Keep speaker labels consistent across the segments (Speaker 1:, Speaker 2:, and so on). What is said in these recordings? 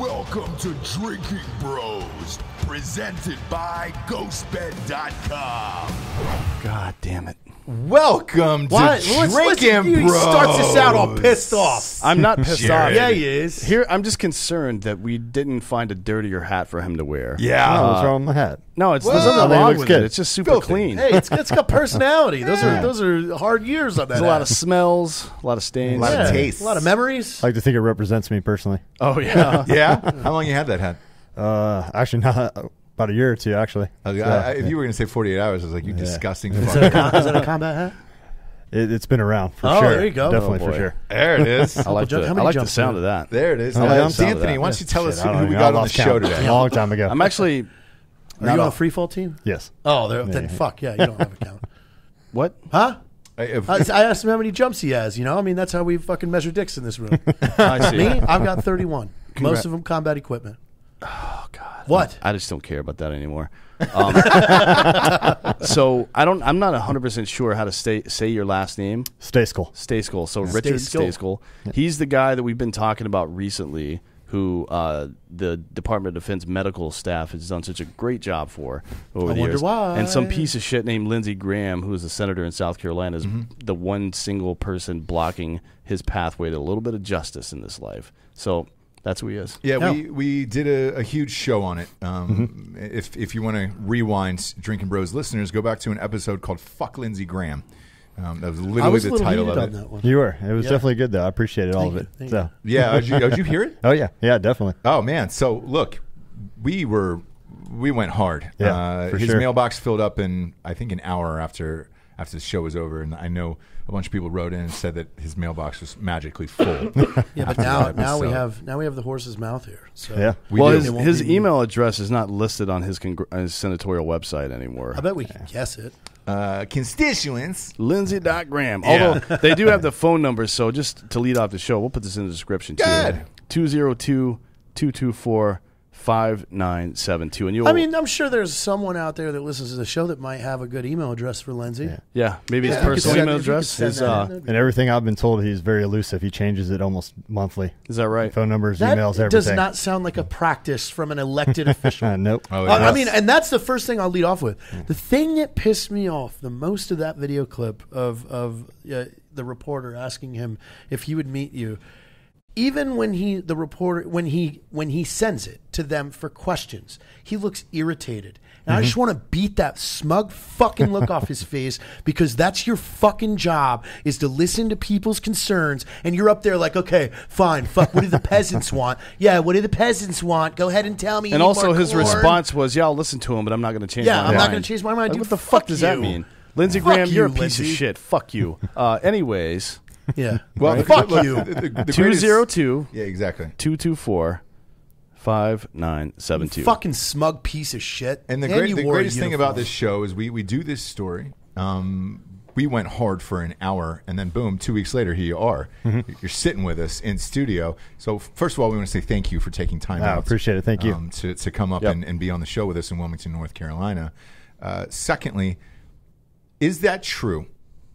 Speaker 1: Welcome to Drinking Bros, presented by GhostBed.com.
Speaker 2: God damn it.
Speaker 3: Welcome to
Speaker 4: What? Let's- let's-
Speaker 3: Drinking
Speaker 4: he
Speaker 3: Bros.
Speaker 4: starts this out all pissed off.
Speaker 2: I'm not pissed
Speaker 3: Jared.
Speaker 2: off.
Speaker 4: Yeah, he is.
Speaker 2: Here, I'm just concerned that we didn't find a dirtier hat for him to wear.
Speaker 3: Yeah.
Speaker 5: Oh, what's wrong with my hat?
Speaker 2: No, it's
Speaker 3: Well,
Speaker 2: there's
Speaker 3: I
Speaker 2: nothing
Speaker 5: mean, it
Speaker 2: wrong
Speaker 5: looks
Speaker 2: with
Speaker 5: good.
Speaker 2: it. It's just super
Speaker 3: Filthy.
Speaker 2: clean.
Speaker 4: Hey, it's, it's got personality. Those are those are hard years on that.
Speaker 2: There's a lot of
Speaker 4: ass.
Speaker 2: smells, a lot of stains.
Speaker 3: A lot of
Speaker 4: Yeah,
Speaker 3: taste.
Speaker 4: a lot of memories.
Speaker 5: I like to think it represents me personally.
Speaker 2: Oh yeah.
Speaker 3: yeah. How long you had that hat?
Speaker 5: Uh, actually, not about a year or two. Actually,
Speaker 3: Okay,
Speaker 5: So,
Speaker 3: I- I- if
Speaker 5: yeah.
Speaker 3: you were going to say 48 hours, I was like, you disgusting
Speaker 4: Is
Speaker 3: fuck.
Speaker 4: that, a, com- is that a combat hat?
Speaker 5: it, it's been around for
Speaker 4: Oh,
Speaker 5: sure.
Speaker 4: there you go.
Speaker 5: Definitely
Speaker 2: Oh,
Speaker 5: for sure.
Speaker 3: there it is.
Speaker 2: I like
Speaker 4: jump-
Speaker 2: the, I like the sound of that.
Speaker 3: There it is. Now,
Speaker 5: yeah, I'm
Speaker 2: sound of
Speaker 3: Anthony, why don't you tell us
Speaker 5: Shit, I
Speaker 3: who
Speaker 5: don't
Speaker 3: we got on the show today?
Speaker 5: A long time ago.
Speaker 2: I'm actually
Speaker 4: Are you on
Speaker 2: all-
Speaker 4: a free fall team?
Speaker 5: yes.
Speaker 4: Oh, they're- then fuck yeah, you don't have a count.
Speaker 2: what?
Speaker 4: Huh?
Speaker 3: I- if-
Speaker 4: I, I asked him how many jumps he has. You know, I mean, that's how we fucking measure dicks in this room.
Speaker 2: I see.
Speaker 4: Me, I've got 31. Most of them combat equipment.
Speaker 2: Oh God.
Speaker 4: What?
Speaker 2: I just don't care about that anymore. Um, so I don't. I'm not 100 percent sure how to say say your last name.
Speaker 5: Stay school.
Speaker 2: Stayskal. So Richard
Speaker 4: Stayskal.
Speaker 2: Stayskal. He's the guy that we've been talking about recently, who uh, the Department of Defense medical staff has done such a great job for over
Speaker 4: I
Speaker 2: the
Speaker 4: wonder
Speaker 2: years.
Speaker 4: why.
Speaker 2: And some piece of shit named Lindsey Graham, who is a senator in South Carolina, is the one single person blocking his pathway to a little bit of justice in this life. So that's who he is.
Speaker 3: Yeah,
Speaker 4: No.
Speaker 3: we, we did a, a huge show on it. Um, If if you want to rewind, Drinking Bros listeners, go back to an episode called "Fuck Lindsey Graham." Um, that was literally
Speaker 4: was
Speaker 3: the title
Speaker 4: heated
Speaker 3: of
Speaker 4: on
Speaker 3: it.
Speaker 4: that one.
Speaker 5: You were. It was
Speaker 4: Yeah.
Speaker 5: definitely good though. I appreciated all
Speaker 4: Thank
Speaker 5: of it.
Speaker 4: thank
Speaker 5: So.
Speaker 3: Yeah, did you, did you hear it?
Speaker 5: Oh yeah, yeah, definitely.
Speaker 3: Oh man! So look, we were we went hard.
Speaker 5: Yeah,
Speaker 3: uh,
Speaker 5: for
Speaker 3: his
Speaker 5: sure.
Speaker 3: mailbox filled up in I think an hour after after the show was over, and I know a bunch of people wrote in and said that his mailbox was magically full.
Speaker 4: Yeah, but now now we have now we have the horse's mouth here. So
Speaker 5: Yeah.
Speaker 3: We
Speaker 2: well,
Speaker 3: do.
Speaker 2: his, his
Speaker 4: be-
Speaker 2: email address is not listed on his, congr- his senatorial website anymore.
Speaker 4: I bet we can guess it.
Speaker 3: uh, constituents.
Speaker 2: Lindsey.graham.
Speaker 3: Yeah.
Speaker 2: Although they do have the phone number, so just to lead off the show, we'll put this in the description too.
Speaker 3: Good.
Speaker 2: 202 224 5972. And you'll,
Speaker 4: I mean, I'm sure there's someone out there that listens to the show that might have a good email address for Lindsey.
Speaker 2: yeah, maybe his
Speaker 4: Yeah, if you could
Speaker 2: personal
Speaker 4: send-
Speaker 2: email
Speaker 4: if you could
Speaker 2: address. His, uh,
Speaker 4: in,
Speaker 5: And everything I've been told, he's very elusive. He changes it almost monthly.
Speaker 2: is that right?
Speaker 5: Phone numbers,
Speaker 4: That
Speaker 5: emails, everything.
Speaker 4: does not sound like a practice from an elected official.
Speaker 5: Uh, nope.
Speaker 3: Oh,
Speaker 4: I- I mean, and that's the first thing I'll lead off with. The thing that pissed me off the most of that video clip of of uh, the reporter asking him if he would meet you, even when he the reporter when he when he sends it to them for questions, he looks irritated. And I just want to beat that smug fucking look off his face because that's your fucking job is to listen to people's concerns and you're up there like, okay, fine, fuck, what do the peasants want? Yeah, what do the peasants want? Go ahead and tell me.
Speaker 2: and also his
Speaker 4: corn.
Speaker 2: response was, "Yeah, I'll listen to him, but I'm not going to change
Speaker 4: Yeah,
Speaker 2: my
Speaker 4: I'm
Speaker 2: mind."
Speaker 4: not gonna change my mind.
Speaker 2: Like,
Speaker 4: Dude,
Speaker 2: what the fuck,
Speaker 4: fuck
Speaker 2: does that mean? Lindsey Graham, you're a
Speaker 4: you,
Speaker 2: piece of shit. Fuck you. Uh, anyways,
Speaker 4: Yeah.
Speaker 3: Well, the-
Speaker 4: fuck
Speaker 3: look,
Speaker 4: you.
Speaker 3: the- the- the greatest-
Speaker 2: 202
Speaker 3: Yeah, exactly.
Speaker 2: 224 5972.
Speaker 4: Fucking smug piece of shit.
Speaker 3: And the,
Speaker 4: And
Speaker 3: great,
Speaker 4: you
Speaker 3: the
Speaker 4: wore a
Speaker 3: greatest thing about
Speaker 4: uniform.
Speaker 3: this show is we, we do this story. Um, we went hard for an hour, and then boom, two weeks later, here you are.
Speaker 5: Mm-hmm.
Speaker 3: You're sitting with us in studio. So first of all, we want to say thank you for taking time
Speaker 5: I
Speaker 3: out.
Speaker 5: appreciate it. Thank you.
Speaker 3: um, to to come up
Speaker 2: Yep.
Speaker 3: and, and be on the show with us in Wilmington, North Carolina. Uh, secondly, is that true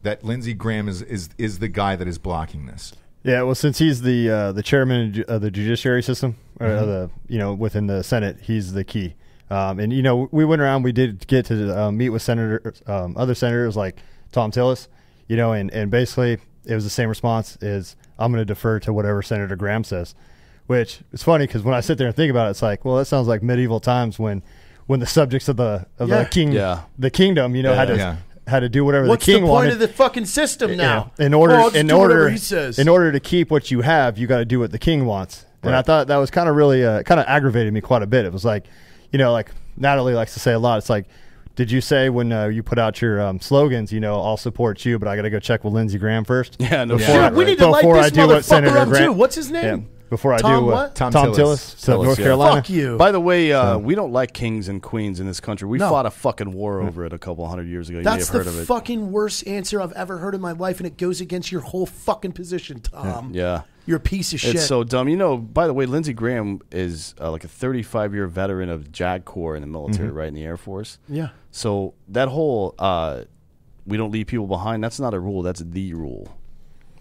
Speaker 3: that Lindsey Graham is, is is the guy that is blocking this?
Speaker 5: Yeah, well, since he's the uh, the chairman of the judiciary system, or
Speaker 3: Mm-hmm.
Speaker 5: the you know within the Senate, he's the key. Um, and you know, we went around. We did get to uh, meet with senators, um, other senators like Thom Tillis. You know, and and basically it was the same response: is I'm going to defer to whatever Senator Graham says. Which is funny because when I sit there and think about it, it's like, well, that sounds like medieval times when when the subjects of the of
Speaker 4: Yeah.
Speaker 5: the king,
Speaker 2: Yeah.
Speaker 5: the kingdom, you know, had to
Speaker 3: Yeah.
Speaker 5: Had to do whatever
Speaker 4: What's
Speaker 5: the king wants.
Speaker 4: What's the,
Speaker 5: king
Speaker 4: point
Speaker 5: wanted
Speaker 4: of the fucking system now?
Speaker 5: know, in order
Speaker 4: I'll just
Speaker 5: in
Speaker 4: do whatever
Speaker 5: order
Speaker 4: he says.
Speaker 5: in order to keep what you have, you got to do what the king wants. And I thought that was kind of really uh, kind of aggravated me quite a bit. It was like, you know, like Natalie likes to say a lot. It's like, did you say when uh, you put out your um, slogans, you know, I'll support you, but I got to go check with Lindsey Graham first?
Speaker 2: Yeah, no
Speaker 5: before
Speaker 2: shit,
Speaker 5: I,
Speaker 2: right.
Speaker 4: we need to light
Speaker 5: before
Speaker 4: this
Speaker 5: I do what
Speaker 4: motherfucker
Speaker 5: Senator
Speaker 4: up,
Speaker 5: Graham.
Speaker 4: too. What's his name?
Speaker 5: Yeah, before I
Speaker 4: Tom
Speaker 5: do what,
Speaker 4: what?
Speaker 3: Tom
Speaker 5: Thom
Speaker 3: Tillis.
Speaker 5: Tillis,
Speaker 2: Tillis,
Speaker 5: North
Speaker 2: yeah.
Speaker 5: Carolina.
Speaker 4: Fuck you.
Speaker 2: By the way, uh, we don't like kings and queens in this country. We
Speaker 4: No.
Speaker 2: fought a fucking war over it a couple hundred years ago. You
Speaker 4: That's
Speaker 2: may
Speaker 4: the
Speaker 2: have heard of it.
Speaker 4: fucking worst answer I've ever heard in my life, and it goes against your whole fucking position, Tom.
Speaker 2: yeah.
Speaker 4: You're a piece of shit.
Speaker 2: It's so dumb. You know, by the way, Lindsey Graham is uh, like a 35 year veteran of JAG Corps in the military,
Speaker 4: Mm-hmm.
Speaker 2: right, in the Air Force.
Speaker 4: yeah.
Speaker 2: So that whole uh, we don't leave people behind, that's not a rule, that's the rule.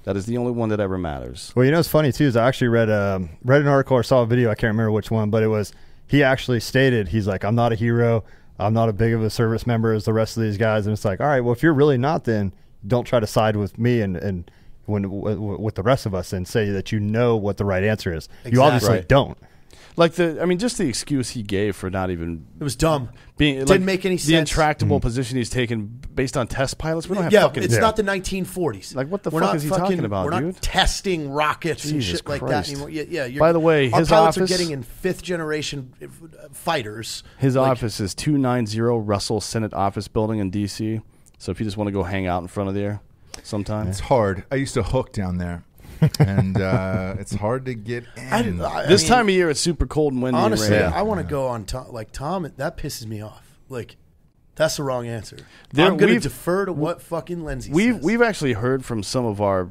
Speaker 2: That is the only one that ever matters.
Speaker 5: Well, you know, what's funny too is I actually read um, read an article or saw a video. I can't remember which one, but it was he actually stated he's like, I'm not a hero. I'm not a big of a service member as the rest of these guys. And it's like, all right, well, if you're really not, then don't try to side with me and and when w- w- with the rest of us and say that you know what the right answer is. You obviously
Speaker 2: Right.
Speaker 5: don't.
Speaker 2: Like the, I mean, just the excuse he gave for not even
Speaker 4: It was dumb.
Speaker 2: being
Speaker 4: Didn't
Speaker 2: like,
Speaker 4: make any sense.
Speaker 2: the
Speaker 4: sense.
Speaker 2: intractable position he's taken based on test pilots. We don't have
Speaker 4: yeah,
Speaker 2: fucking.
Speaker 4: it's
Speaker 5: Yeah.
Speaker 4: not the 1940s.
Speaker 2: Like, what the
Speaker 4: we're
Speaker 2: fuck
Speaker 4: not
Speaker 2: is he
Speaker 4: fucking,
Speaker 2: talking about,
Speaker 4: We're not
Speaker 2: dude?
Speaker 4: testing rockets and
Speaker 2: Jesus
Speaker 4: shit like that anymore. Yeah, yeah. You're,
Speaker 2: By the way,
Speaker 4: our
Speaker 2: his
Speaker 4: pilots
Speaker 2: office-
Speaker 4: are getting in fifth generation uh, fighters.
Speaker 2: His
Speaker 4: Like,
Speaker 2: office is two nine zero Russell Senate Office Building in D.C. So if you just want to go hang out in front of there, sometime.
Speaker 3: It's hard. I used to hook down there, and uh, it's hard to get in.
Speaker 4: I
Speaker 2: this
Speaker 4: mean,
Speaker 2: time of year, it's super cold and windy.
Speaker 4: honestly,
Speaker 2: and rainy.
Speaker 4: I want to go on Tom. Like Tom, that pisses me off. Like that's the wrong answer.
Speaker 2: There-
Speaker 4: I'm going to defer to what fucking Lindsey
Speaker 2: we've
Speaker 4: says.
Speaker 2: we've actually heard from some of our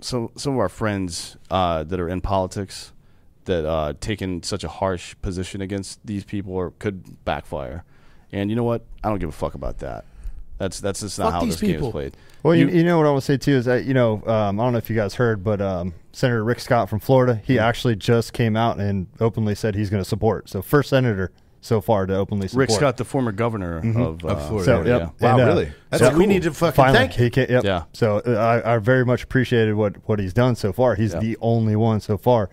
Speaker 2: some some of our friends uh, that are in politics that uh, taking such a harsh position against these people or could backfire. And you know what? I don't give a fuck about that. That's that's just not
Speaker 4: Fuck
Speaker 2: how
Speaker 4: these
Speaker 2: this game
Speaker 4: people.
Speaker 2: is played.
Speaker 5: Well, you, you know what I want to say too is that you know um, I don't know if you guys heard, but um, Senator Rick Scott from Florida, he actually just came out and openly said he's going to support. So first senator so far to openly support.
Speaker 2: Rick Scott, the former governor of, uh,
Speaker 3: Of Florida.
Speaker 5: So,
Speaker 2: yeah.
Speaker 5: yep.
Speaker 3: Wow,
Speaker 5: And, uh,
Speaker 3: really? That's
Speaker 4: so
Speaker 3: cool.
Speaker 4: we need to fucking
Speaker 5: Finally,
Speaker 4: thank him.
Speaker 5: he can, yep.
Speaker 2: Yeah.
Speaker 5: So uh, I, I very much appreciated what, what he's done so far. He's
Speaker 2: Yeah.
Speaker 5: the only one so far.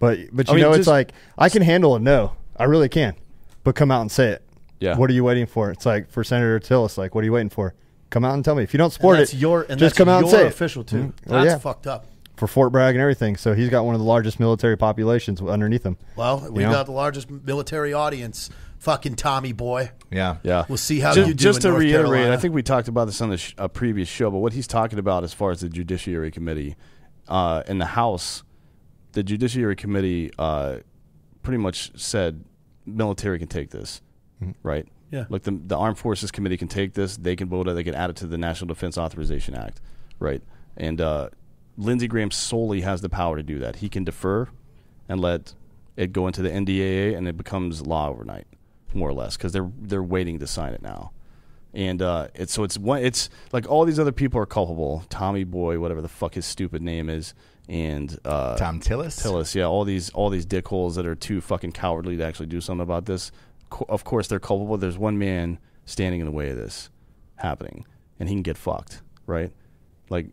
Speaker 5: But but you
Speaker 2: I mean,
Speaker 5: know, it's like I can handle a no. I really can. But come out and say it.
Speaker 2: Yeah.
Speaker 5: What are you waiting for? It's like for Senator Tillis, like, what are you waiting for? Come out and tell me. If you don't
Speaker 4: And
Speaker 5: support
Speaker 4: that's
Speaker 5: it,
Speaker 4: your and
Speaker 5: just
Speaker 4: that's
Speaker 5: come out
Speaker 4: your
Speaker 5: and say it.
Speaker 4: official too.
Speaker 5: Mhm. Well,
Speaker 4: That's
Speaker 5: yeah.
Speaker 4: fucked up.
Speaker 5: for Fort Bragg and everything. So he's got one of the largest military populations underneath him.
Speaker 4: Well, we
Speaker 5: You know?
Speaker 4: got the largest military audience. Fucking Tommy boy.
Speaker 3: yeah,
Speaker 2: Yeah,
Speaker 4: We'll see how
Speaker 2: just,
Speaker 4: you do
Speaker 2: Just
Speaker 4: in
Speaker 2: to
Speaker 4: North
Speaker 2: reiterate,
Speaker 4: Carolina.
Speaker 2: I think we talked about this on the sh- a previous show, but what he's talking about as far as the Judiciary Committee uh, in the House, the Judiciary Committee uh, pretty much said military can take this, right?
Speaker 4: Yeah.
Speaker 2: Like the the Armed Forces Committee can take this, they can vote it, they can add it to the National Defense Authorization Act, right? And uh, Lindsey Graham solely has the power to do that. He can defer and let it go into the NDAA, and it becomes law overnight, more or less, because they're they're waiting to sign it now. And uh, it's so it's one. It's like all these other people are culpable. Tommy Boy, whatever the fuck his stupid name is, and uh,
Speaker 3: Thom Tillis.
Speaker 2: Tillis, yeah, all these all these dickholes that are too fucking cowardly to actually do something about this. Co- of course, they're culpable. There's one man standing in the way of this happening, and he can get fucked, right? Like,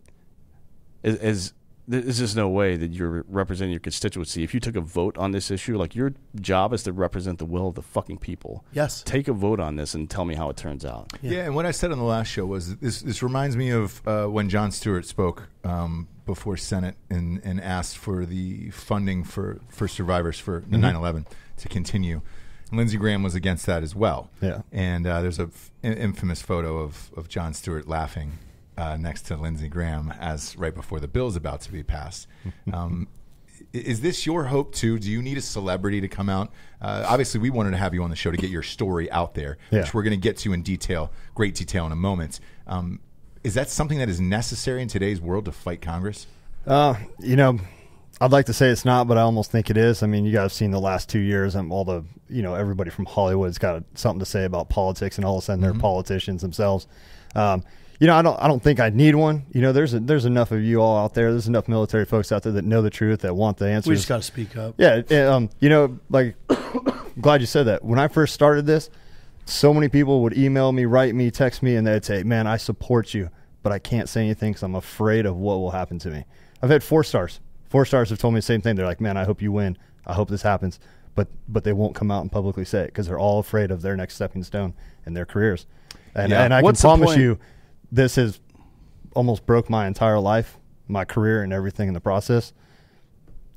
Speaker 2: is, is there's just no way that you're representing your constituency. If you took a vote on this issue, like your job is to represent the will of the fucking people.
Speaker 4: Yes.
Speaker 2: Take a vote on this and tell me how it turns out.
Speaker 3: Yeah. and what I said on the last show was this. This reminds me of uh, when Jon Stewart spoke um, before Senate and, and asked for the funding for for survivors for the 9/11 to continue. Lindsey Graham was against that as well.
Speaker 5: Yeah.
Speaker 3: and uh, there's a f- infamous photo of of Jon Stewart laughing uh, next to Lindsey Graham as right before the bill is about to be passed. Um, is this your hope too? Do you need a celebrity to come out? Uh, obviously, we wanted to have you on the show to get your story out there,
Speaker 5: Yeah.
Speaker 3: which we're going to get to in detail, great detail in a moment. Um, is that something that is necessary in today's world to fight Congress?
Speaker 5: Uh, you know, I'd like to say it's not, but I almost think it is. I mean, you guys have seen the last two years, and all the you know everybody from Hollywood's got something to say about politics, and all of a sudden they're politicians themselves. Um, you know, I don't, I don't think I need one. You know, there's a, there's enough of you all out there. There's enough military folks out there that know the truth, that want the answers.
Speaker 4: We just got to speak up.
Speaker 5: Yeah, and, um, you know, like, glad you said that. When I first started this, so many people would email me, write me, text me, and they'd say, "Man, I support you, but I can't say anything because I'm afraid of what will happen to me." I've had four stars. Four stars have told me the same thing. They're like, "Man, I hope you win. I hope this happens," but but they won't come out and publicly say it because they're all afraid of their next stepping stone in their careers. And
Speaker 3: Yeah.
Speaker 5: and I
Speaker 2: What's
Speaker 5: can promise you, this has almost broke my entire life, my career, and everything in the process.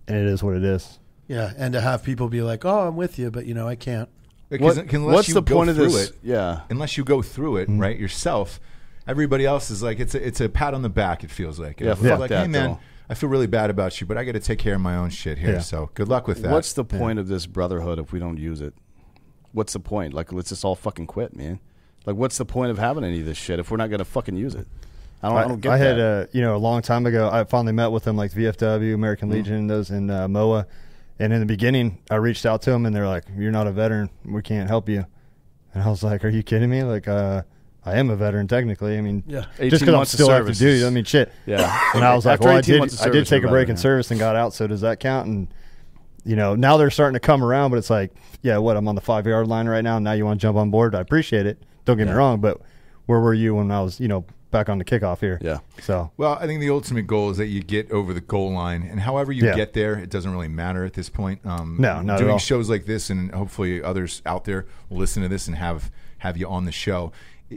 Speaker 5: And it is what it is.
Speaker 4: Yeah, and to have people be like, "Oh, I'm with you," but you know, I can't.
Speaker 3: Because
Speaker 2: What- what's
Speaker 3: you
Speaker 2: the
Speaker 3: go
Speaker 2: point of this?
Speaker 3: It,
Speaker 2: Yeah.
Speaker 3: unless you go through it mm-hmm. right yourself, everybody else is like it's a, it's a pat on the back. It feels like
Speaker 2: Yeah,
Speaker 3: It's
Speaker 2: fuck
Speaker 3: like,
Speaker 2: that,
Speaker 3: hey man,
Speaker 2: though.
Speaker 3: I feel really bad about you, but I got to take care of my own shit here.
Speaker 5: Yeah.
Speaker 3: So good luck with that.
Speaker 2: What's the point of this brotherhood if we don't use it? What's the point? Like, let's just all fucking quit, man. Like, what's the point of having any of this shit if we're not going to fucking use it? I don't, I, don't get
Speaker 5: I had,
Speaker 2: that.
Speaker 5: uh, you know, a long time ago, I finally met with them, like VFW, American
Speaker 2: Mm-hmm.
Speaker 5: Legion, those in uh, MOA. And in the beginning, I reached out to them, and they're like, "You're not a veteran. We can't help you." And I was like, "Are you kidding me? Like, uh, I am a veteran technically. I mean,
Speaker 4: Yeah.
Speaker 5: just because I'm
Speaker 2: months of
Speaker 5: still active
Speaker 2: service
Speaker 5: duty. I mean, shit.
Speaker 2: Yeah.
Speaker 5: And I was like,
Speaker 2: After
Speaker 5: well, I did, I did take a
Speaker 2: you're
Speaker 5: break in
Speaker 2: veteran, yeah.
Speaker 5: service and got out. So does that count? And you know, now they're starting to come around, but it's like, yeah, what? I'm on the five yard line right now. And now you want to jump on board? I appreciate it. Don't get me wrong, but where were you when I was, you know, back on the kickoff here?
Speaker 2: Yeah.
Speaker 5: So
Speaker 3: Well, I think the ultimate goal is that you get over the goal line, and however you
Speaker 5: Yeah.
Speaker 3: get there, it doesn't really matter at this point. Um,
Speaker 5: No, not at
Speaker 3: doing
Speaker 5: all.
Speaker 3: shows like this, and hopefully others out there will listen to this and have have you on the show.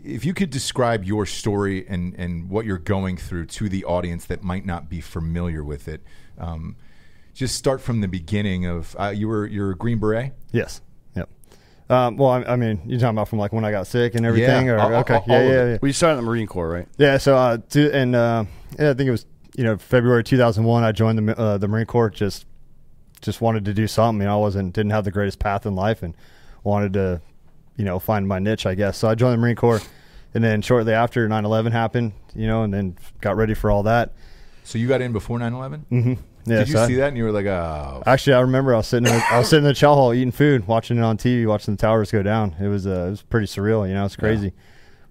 Speaker 3: If you could describe your story and and what you're going through to the audience that might not be familiar with it, um, just start from the beginning of uh, you were you're a Green Beret.
Speaker 5: yes, yep. Um, well, I, I mean, you're talking about from like when I got sick and everything,
Speaker 3: Yeah,
Speaker 5: or
Speaker 3: all- all-
Speaker 5: okay,
Speaker 3: all
Speaker 5: yeah,
Speaker 3: of
Speaker 5: yeah,
Speaker 3: it.
Speaker 5: yeah.
Speaker 2: We started in the Marine Corps, right?
Speaker 5: Yeah, so uh, to, and uh, yeah, I think it was you know February 2001. I joined the uh, the Marine Corps. Just just wanted to do something. You know, I wasn't didn't have the greatest path in life, and wanted to you know find my niche, I guess. So I joined the Marine Corps, and then shortly after 9/11 happened, you know, and then got ready for all that.
Speaker 3: So you got in before 9/11.
Speaker 5: Mm-hmm. Yeah,
Speaker 3: Did you
Speaker 5: so I-
Speaker 3: see that and you were like, oh,
Speaker 5: Actually, I remember I was sitting in the, I was sitting in the chow hall eating food, watching it on TV, watching the towers go down. It was uh, it was pretty surreal, you know, it's crazy.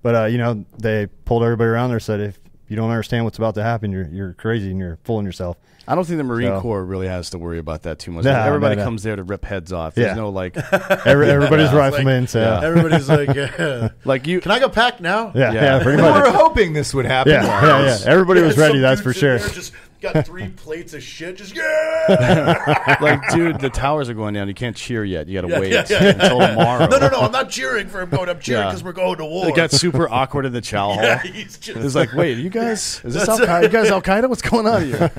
Speaker 5: But uh, you know, they pulled everybody around there, said if you don't understand what's about to happen, you're you're crazy and you're fooling yourself.
Speaker 2: I don't think the Marine
Speaker 5: So-
Speaker 2: Corps really has to worry about that too much.
Speaker 5: No,
Speaker 2: Everybody
Speaker 5: no, no.
Speaker 2: comes there to rip heads off. There's
Speaker 5: Yeah.
Speaker 2: no like,
Speaker 5: Every, everybody's
Speaker 4: Yeah.
Speaker 5: riflemen, so
Speaker 2: Yeah.
Speaker 5: yeah,
Speaker 4: Everybody's like, yeah.
Speaker 2: Uh, like you.
Speaker 4: can I go pack now?
Speaker 5: yeah,
Speaker 2: Yeah.
Speaker 5: pretty
Speaker 3: we
Speaker 5: much.
Speaker 3: were hoping this would happen.
Speaker 5: Yeah, yeah, yeah. Everybody was ready, that's for sure.
Speaker 4: Just got three plates of shit. Just yeah.
Speaker 2: like, dude, the towers are going down. You can't cheer yet. You got to
Speaker 4: Yeah,
Speaker 2: wait
Speaker 4: yeah, yeah.
Speaker 2: until tomorrow.
Speaker 4: no, no, no. I'm not cheering for him going. I'm cheering
Speaker 2: Yeah.
Speaker 4: because we're going to war.
Speaker 2: It got super awkward in the chow hall.
Speaker 4: yeah, he's just
Speaker 2: It's like, wait, you guys, is this Al Qaeda? You guys Al Qaeda? What's going on here?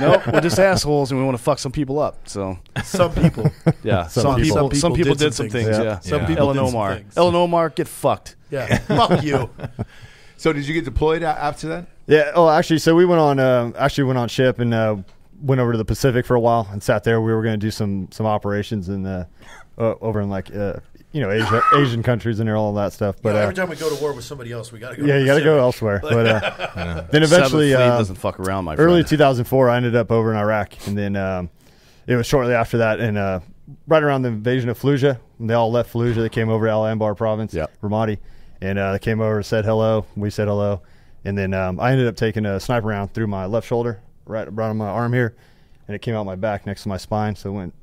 Speaker 2: nope, we're just assholes and we want to fuck some people up. So,
Speaker 4: some people.
Speaker 2: yeah,
Speaker 5: Some
Speaker 2: some,
Speaker 5: people.
Speaker 2: people, some people did some things.
Speaker 5: Yeah.
Speaker 2: Yeah,
Speaker 4: Some
Speaker 3: Yeah.
Speaker 4: people Ilhan
Speaker 2: Omar,
Speaker 4: things.
Speaker 2: Ilhan Omar, get fucked.
Speaker 4: Yeah, fuck you.
Speaker 3: So did you get deployed after that?
Speaker 5: Yeah. Oh, actually, so we went on. Uh, actually, went on ship and uh, went over to the Pacific for a while and sat there. We were going to do some some operations in uh, uh, over in like uh, you know Asia, Asian countries and all that stuff. But
Speaker 4: You know,
Speaker 5: uh,
Speaker 4: every time we go to war with somebody else, we got to go.
Speaker 5: yeah,
Speaker 4: to
Speaker 5: you got to go elsewhere. But uh, then eventually, uh,
Speaker 2: doesn't fuck around, my friend.
Speaker 5: early 2004, I ended up over in Iraq, and then um, it was shortly after that, and uh, right around the invasion of Fallujah, when they all left Fallujah. They came over to Al Anbar province,
Speaker 2: Yep.
Speaker 5: Ramadi, and uh, they came over, and said hello. We said hello, and then um, I ended up taking a sniper round through my left shoulder, right, right on my arm here, and it came out my back next to my spine. So it went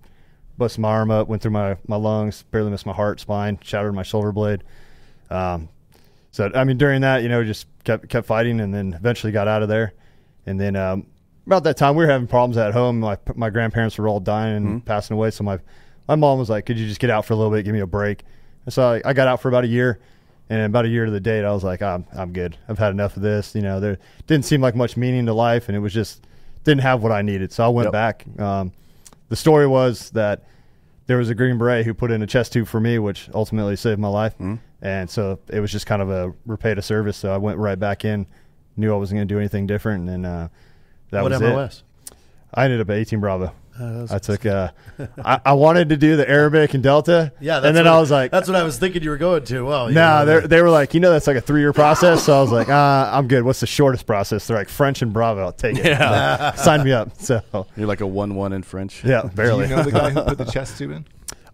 Speaker 5: busted my arm up, went through my, my lungs, barely missed my heart, spine, shattered my shoulder blade. Um, so I mean, during that, you know, just kept kept fighting, and then eventually got out of there. And then um, about that time, we were having problems at home. My my grandparents were all dying and passing away. So my my mom was like, "Could you just get out for a little bit, give me a break?" And so I, I got out for about a year. And about a year to the date, I was like, I'm I'm good. I've had enough of this. You know, there didn't seem like much meaning to life, and it was just didn't have what I needed. So I went
Speaker 2: Yep.
Speaker 5: back. Um, the story was that there was a Green Beret who put in a chest tube for me, which ultimately saved my life.
Speaker 2: Mm-hmm.
Speaker 5: And so it was just kind of a repay to service. So I went right back in, knew I wasn't going to do anything different, and uh, that
Speaker 4: what
Speaker 5: was
Speaker 4: MOS?
Speaker 5: it. I ended up at 18 Bravo.
Speaker 4: Uh,
Speaker 5: I took. Uh, I, I wanted to do the Arabic and Delta.
Speaker 4: Yeah, that's
Speaker 5: and then
Speaker 4: what-
Speaker 5: I was like,
Speaker 4: that's what I was thinking you were going to. Well, you
Speaker 5: no,
Speaker 4: know,
Speaker 5: they they were like, you know, that's like a three year process. So I was like, uh, I'm good. What's the shortest process? They're like French and Bravo. I'll take it.
Speaker 2: Yeah.
Speaker 5: Sign me up. So
Speaker 2: You're like a one-one in French.
Speaker 5: yeah,
Speaker 3: Do
Speaker 5: barely.
Speaker 3: you know the guy who put the chest tube in?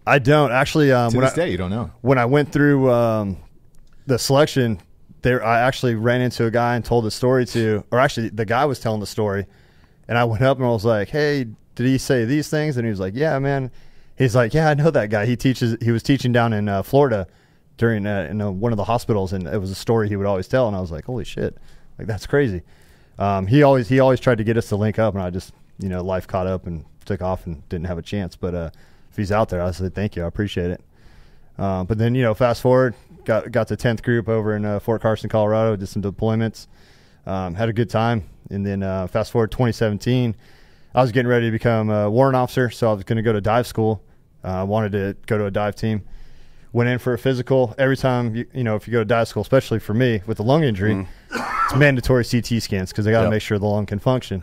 Speaker 5: I don't actually. Um,
Speaker 3: To
Speaker 5: when
Speaker 3: this
Speaker 5: I,
Speaker 3: day, you don't know.
Speaker 5: when I went through um, the selection, there I actually ran into a guy and told the story to, or actually the guy was telling the story, and I went up and I was like, "Hey, did he say these things?" And he was like, "Yeah, man." He's like, "Yeah, I know that guy. He teaches. He was teaching down in uh, Florida during uh, in uh, one of the hospitals, and it was a story he would always tell." And I was like, "Holy shit, like that's crazy." Um, he always he always tried to get us to link up, and I just you know life caught up and took off and didn't have a chance. But uh, if he's out there, I said thank you, I appreciate it. Uh, but then you know, fast forward, got got to tenth group over in uh, Fort Carson, Colorado. Did some deployments, um, had a good time, and then uh, fast forward 2017, I was getting ready to become a warrant officer, so I was going to go to dive school. Uh, I wanted to go to a dive team. Went in for a physical. Every time you, you know, if you go to dive school, especially for me with a lung injury, it's mandatory CT scans because they got to
Speaker 2: Yep.
Speaker 5: make sure the lung can function.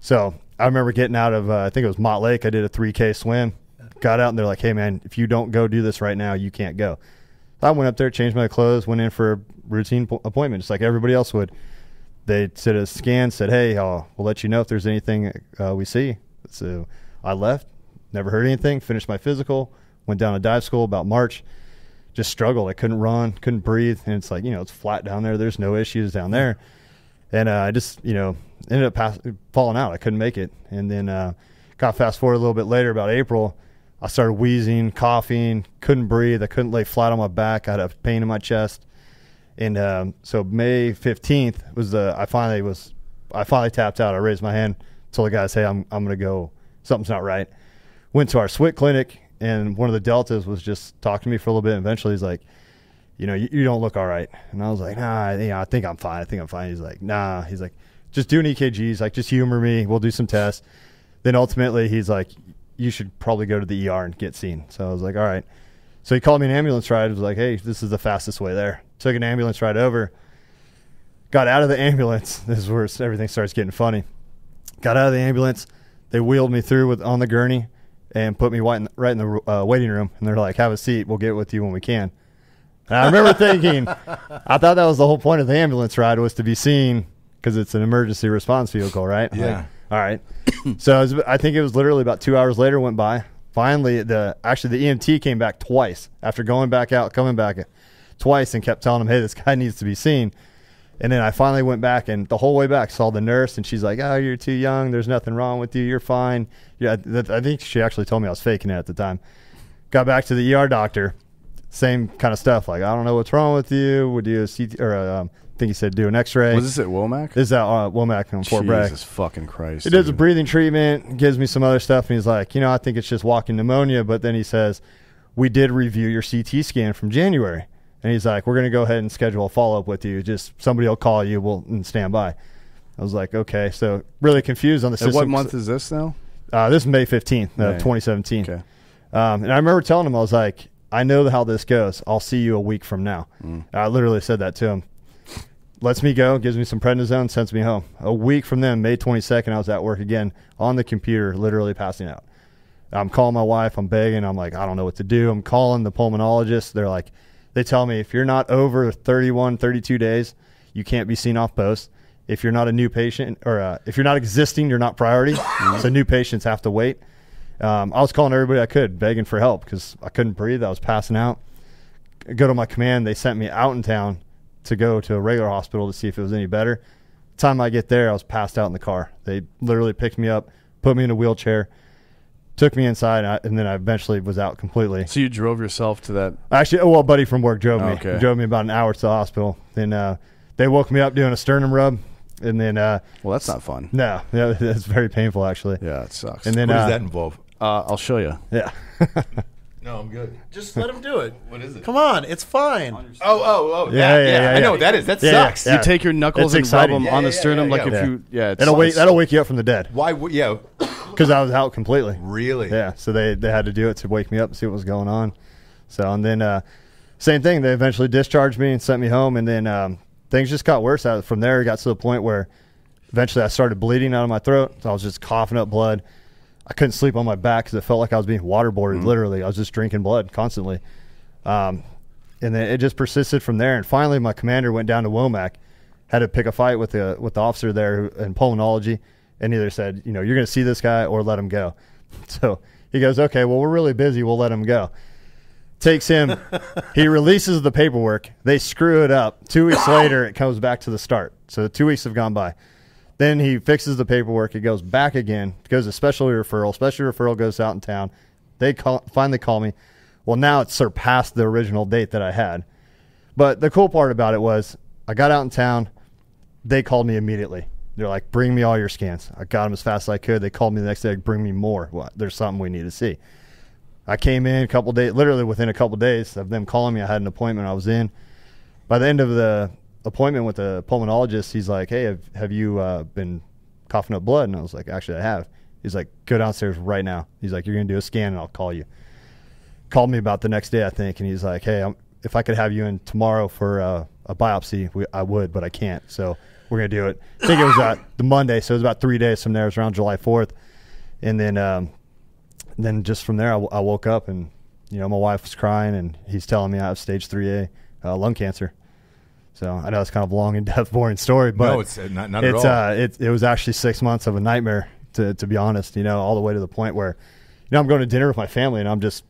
Speaker 5: So I remember getting out of, uh, I think it was Mott Lake. I did a 3K swim. Got out and they're like, hey, man, if you don't go do this right now, you can't go. So I went up there, changed my clothes, went in for a routine po- appointment, just like everybody else would. They did a scan, said, hey, uh, we'll let you know if there's anything uh, we see. So I left, never heard anything, finished my physical, went down to dive school about March. just struggled. I couldn't run, couldn't breathe, and it's like you know it's flat down there. There's no issues down there, and uh, I just you know ended up pass- falling out. I couldn't make it, and then uh, got fast forward a little bit later, about April. I started wheezing, coughing, couldn't breathe. I couldn't lay flat on my back. I had a pain in my chest, and um, so May fifteenth was the I finally was I finally tapped out. I raised my hand, told the guys, "Hey, I'm I'm gonna go. Something's not right." Went to our SWIT clinic, and one of the deltas was just talking to me for a little bit. And eventually, he's like, "You know, you, you don't look all right." And I was like, "Nah, you know, I think I'm fine. I think I'm fine." He's like, "Nah." He's like, "Just do an EKG." He's like, "Just humor me. We'll do some tests." Then ultimately, he's like, "You should probably go to the ER and get seen." So I was like, "All right." So he called me an ambulance ride. Was like, "Hey, this is the fastest way there." Took an ambulance ride over. Got out of the ambulance. This is where everything starts getting funny. Got out of the ambulance. They wheeled me through with on the gurney and put me right in, right in the uh, waiting room. And they're like, "Have a seat. We'll get with you when we can." And I remember thinking, I thought that was the whole point of the ambulance ride was to be seen because it's an emergency response vehicle, right?
Speaker 3: Yeah.
Speaker 5: like, all right. so was, I think it was literally about two hours later went by. Finally, the actually the EMT came back twice after going back out, coming back twice, and kept telling him, "Hey, this guy needs to be seen." And then I finally went back, and the whole way back saw the nurse, and she's like, "Oh, you're too young. There's nothing wrong with you. You're fine." Yeah, I think she actually told me I was faking it at the time. Got back to the ER doctor, same kind of stuff. Like, I don't know what's wrong with you. Would you a CT or a, um, I think he said do an X-ray.
Speaker 2: Was this at Womack?
Speaker 5: This is at uh, Womack on Fort Bragg.
Speaker 2: Jesus fucking Christ!
Speaker 5: He does a
Speaker 2: dude.
Speaker 5: breathing treatment, gives me some other stuff, and he's like, you know, I think it's just walking pneumonia. But then he says, we did review your CT scan from January, and he's like, we're going to go ahead and schedule a follow up with you. Just somebody will call you, we'll and stand by. I was like, okay, so really confused on the
Speaker 2: And
Speaker 5: system.
Speaker 2: what month is this now?
Speaker 5: Uh, this is May fifteenth, uh, twenty seventeen.
Speaker 2: Okay.
Speaker 5: Um, and I remember telling him, I was like, I know how this goes. I'll see you a week from now.
Speaker 2: Mm.
Speaker 5: I literally said that to him. Lets me go, gives me some prednisone, sends me home. A week from then, May 22nd, I was at work again on the computer, literally passing out. I'm calling my wife. I'm begging. I'm like, I don't know what to do. I'm calling the pulmonologist. They're like, they tell me if you're not over 31, 32 days, you can't be seen off post. If you're not a new patient or uh, if you're not existing, you're not priority. so new patients have to wait. Um, I was calling everybody I could, begging for help because I couldn't breathe. I was passing out. I go to my command. They sent me out in town to go to a regular hospital to see if it was any better. The Time I get there, I was passed out in the car. They literally picked me up, put me in a wheelchair, took me inside, and, I, and then I eventually was out completely.
Speaker 2: So you drove yourself to that?
Speaker 5: Actually, oh, well, a buddy from work drove me.
Speaker 2: Okay.
Speaker 5: Drove me about an hour to the hospital. Then uh, they woke me up doing a sternum rub, and then uh,
Speaker 2: Well, that's not fun.
Speaker 5: no, yeah, it's very painful actually.
Speaker 2: Yeah, it sucks.
Speaker 5: And then
Speaker 3: What does
Speaker 5: uh,
Speaker 3: that involve?
Speaker 2: uh, I'll show you.
Speaker 5: yeah,
Speaker 3: No, I'm good.
Speaker 4: Just let him do it.
Speaker 3: What is it?
Speaker 4: Come on, it's fine.
Speaker 3: Oh, oh, oh.
Speaker 5: Yeah,
Speaker 3: that,
Speaker 5: yeah, yeah,
Speaker 3: I know what that is. That
Speaker 5: Yeah, yeah,
Speaker 3: sucks.
Speaker 5: yeah.
Speaker 2: You take your knuckles
Speaker 5: It's
Speaker 2: and rub
Speaker 5: exciting.
Speaker 2: them
Speaker 3: Yeah,
Speaker 2: on the
Speaker 3: yeah, yeah,
Speaker 2: sternum,
Speaker 3: yeah,
Speaker 2: like
Speaker 3: yeah.
Speaker 2: if you, yeah, it's,
Speaker 5: that'll wake that'll wake you up from the dead
Speaker 3: Why? would Yeah.
Speaker 5: because I was out completely.
Speaker 3: Really?
Speaker 5: Yeah, so they they had to do it to wake me up and see what was going on. So and then uh, same thing. They eventually discharged me and sent me home, and then um, things just got worse. Out from there, it got to the point where eventually I started bleeding out of my throat. So I was just coughing up blood. I couldn't sleep on my back because it felt like I was being waterboarded. Literally, I was just drinking blood constantly. Um, and then it just persisted from there. And finally, my commander went down to Womack, had to pick a fight with the with the officer there in pulmonology, and either said, you know, you're going to see this guy or let him go. So he goes, okay, well, we're really busy. We'll let him go. Takes him. he releases the paperwork. They screw it up. Two weeks later, it comes back to the start. So two weeks have gone by. Then he fixes the paperwork. It goes back again. Goes to special referral. Special referral goes out in town. They call, finally call me. Well, now it's surpassed the original date that I had. But the cool part about it was I got out in town. They called me immediately. They're like, bring me all your scans. I got them as fast as I could. They called me the next day, bring me more. Well, there's something we need to see. I came in a couple days, literally within a couple days of them calling me. I had an appointment. I was in. By the end of the appointment with a pulmonologist, he's like, "Hey, have, have you uh, been coughing up blood?" And I was like, "Actually, I have." He's like, "Go downstairs right now." He's like, "You're gonna do a scan, and I'll call you." Called me about the next day, I think, and he's like, "Hey, I'm, if I could have you in tomorrow for uh, a biopsy, we, I would, but I can't. So we're gonna do it." I think it was uh, the Monday, so it was about three days from there. It was around July 4th, and then um, then just from there, I, w- I woke up and you know my wife was crying, and he's telling me I have stage 3A uh, lung cancer. So I know it's kind of a long and depth, boring story, but
Speaker 3: no, it's uh, not, not at all.
Speaker 5: uh, it it was actually six months of a nightmare to to be honest. You know, all the way to the point where, you know, I'm going to dinner with my family and I'm just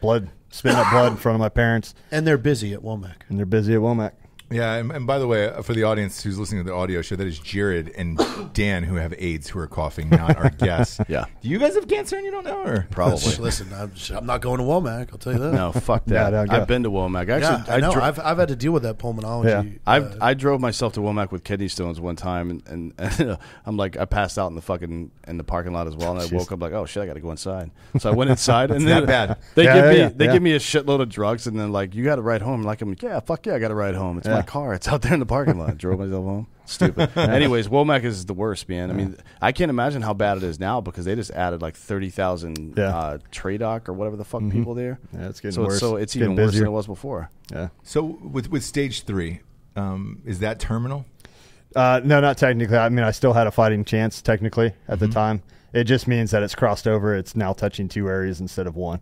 Speaker 5: blood spitting up blood in front of my parents,
Speaker 4: And they're busy at Womack.
Speaker 5: and they're busy at Womack.
Speaker 3: Yeah, and, and by the way, uh, for the audience who's listening to the audio show, that is Jared and Dan who have AIDS who are coughing, not our guests.
Speaker 2: Yeah.
Speaker 3: Do you guys have cancer and you don't know? Or
Speaker 2: Probably.
Speaker 4: Listen, I'm, I'm not going to Womack. I'll tell you that.
Speaker 2: no, fuck that.
Speaker 5: no, go.
Speaker 2: I've been to Womack. Actually,
Speaker 4: yeah, I know.
Speaker 2: dro-
Speaker 4: I've, I've had to deal with that pulmonology.
Speaker 5: Yeah.
Speaker 2: I I drove myself to Womack with kidney stones one time, and, and, and I'm like, I passed out in the fucking in the parking lot as well, and I woke up like, oh shit, I got to go inside. So I went inside, and then
Speaker 3: bad.
Speaker 2: they
Speaker 5: Yeah,
Speaker 2: give
Speaker 5: yeah,
Speaker 2: me
Speaker 5: yeah,
Speaker 2: they
Speaker 5: yeah.
Speaker 2: give me a shitload of drugs, and then like, you got to ride home. Like I'm like, yeah, fuck yeah, I got to ride home. It's my
Speaker 5: Yeah.
Speaker 2: car. It's out there in the parking lot. Drove myself home. Stupid. Anyways, Womack is the worst, man. I mean, I can't imagine how bad it is now because they just added like thirty thousand
Speaker 5: Yeah.
Speaker 2: uh, Tradoc or whatever the fuck people there.
Speaker 5: Yeah, it's getting
Speaker 2: so
Speaker 5: worse.
Speaker 2: It's, so it's
Speaker 5: It's
Speaker 2: even worse than it was before.
Speaker 5: Yeah.
Speaker 3: so with with stage three, um, is that terminal?
Speaker 5: Uh, no, not technically. I mean, I still had a fighting chance technically at the time. It just means that it's crossed over. It's now touching two areas instead of one.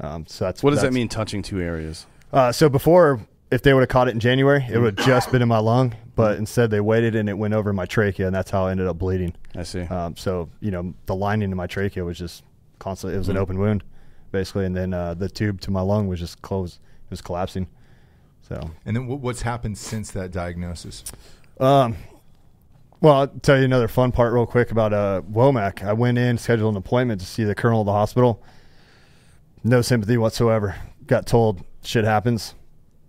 Speaker 5: Um, so that's
Speaker 2: What does that mean? Touching two areas.
Speaker 5: Uh, so before, if they would have caught it in January, it would have just been in my lung. But instead, they waited and it went over my trachea, and that's how I ended up bleeding.
Speaker 2: I see.
Speaker 5: Um, so you know, the lining in my trachea was just constantly. It was an
Speaker 2: Mm-hmm.
Speaker 5: open wound, basically, and then uh, the tube to my lung was just closed. It was collapsing. So
Speaker 3: And then what's happened since that diagnosis?
Speaker 5: Um, well, I'll tell you another fun part real quick about uh, Womack. I went in, scheduled an appointment to see the colonel of the hospital. No sympathy whatsoever. Got told shit happens.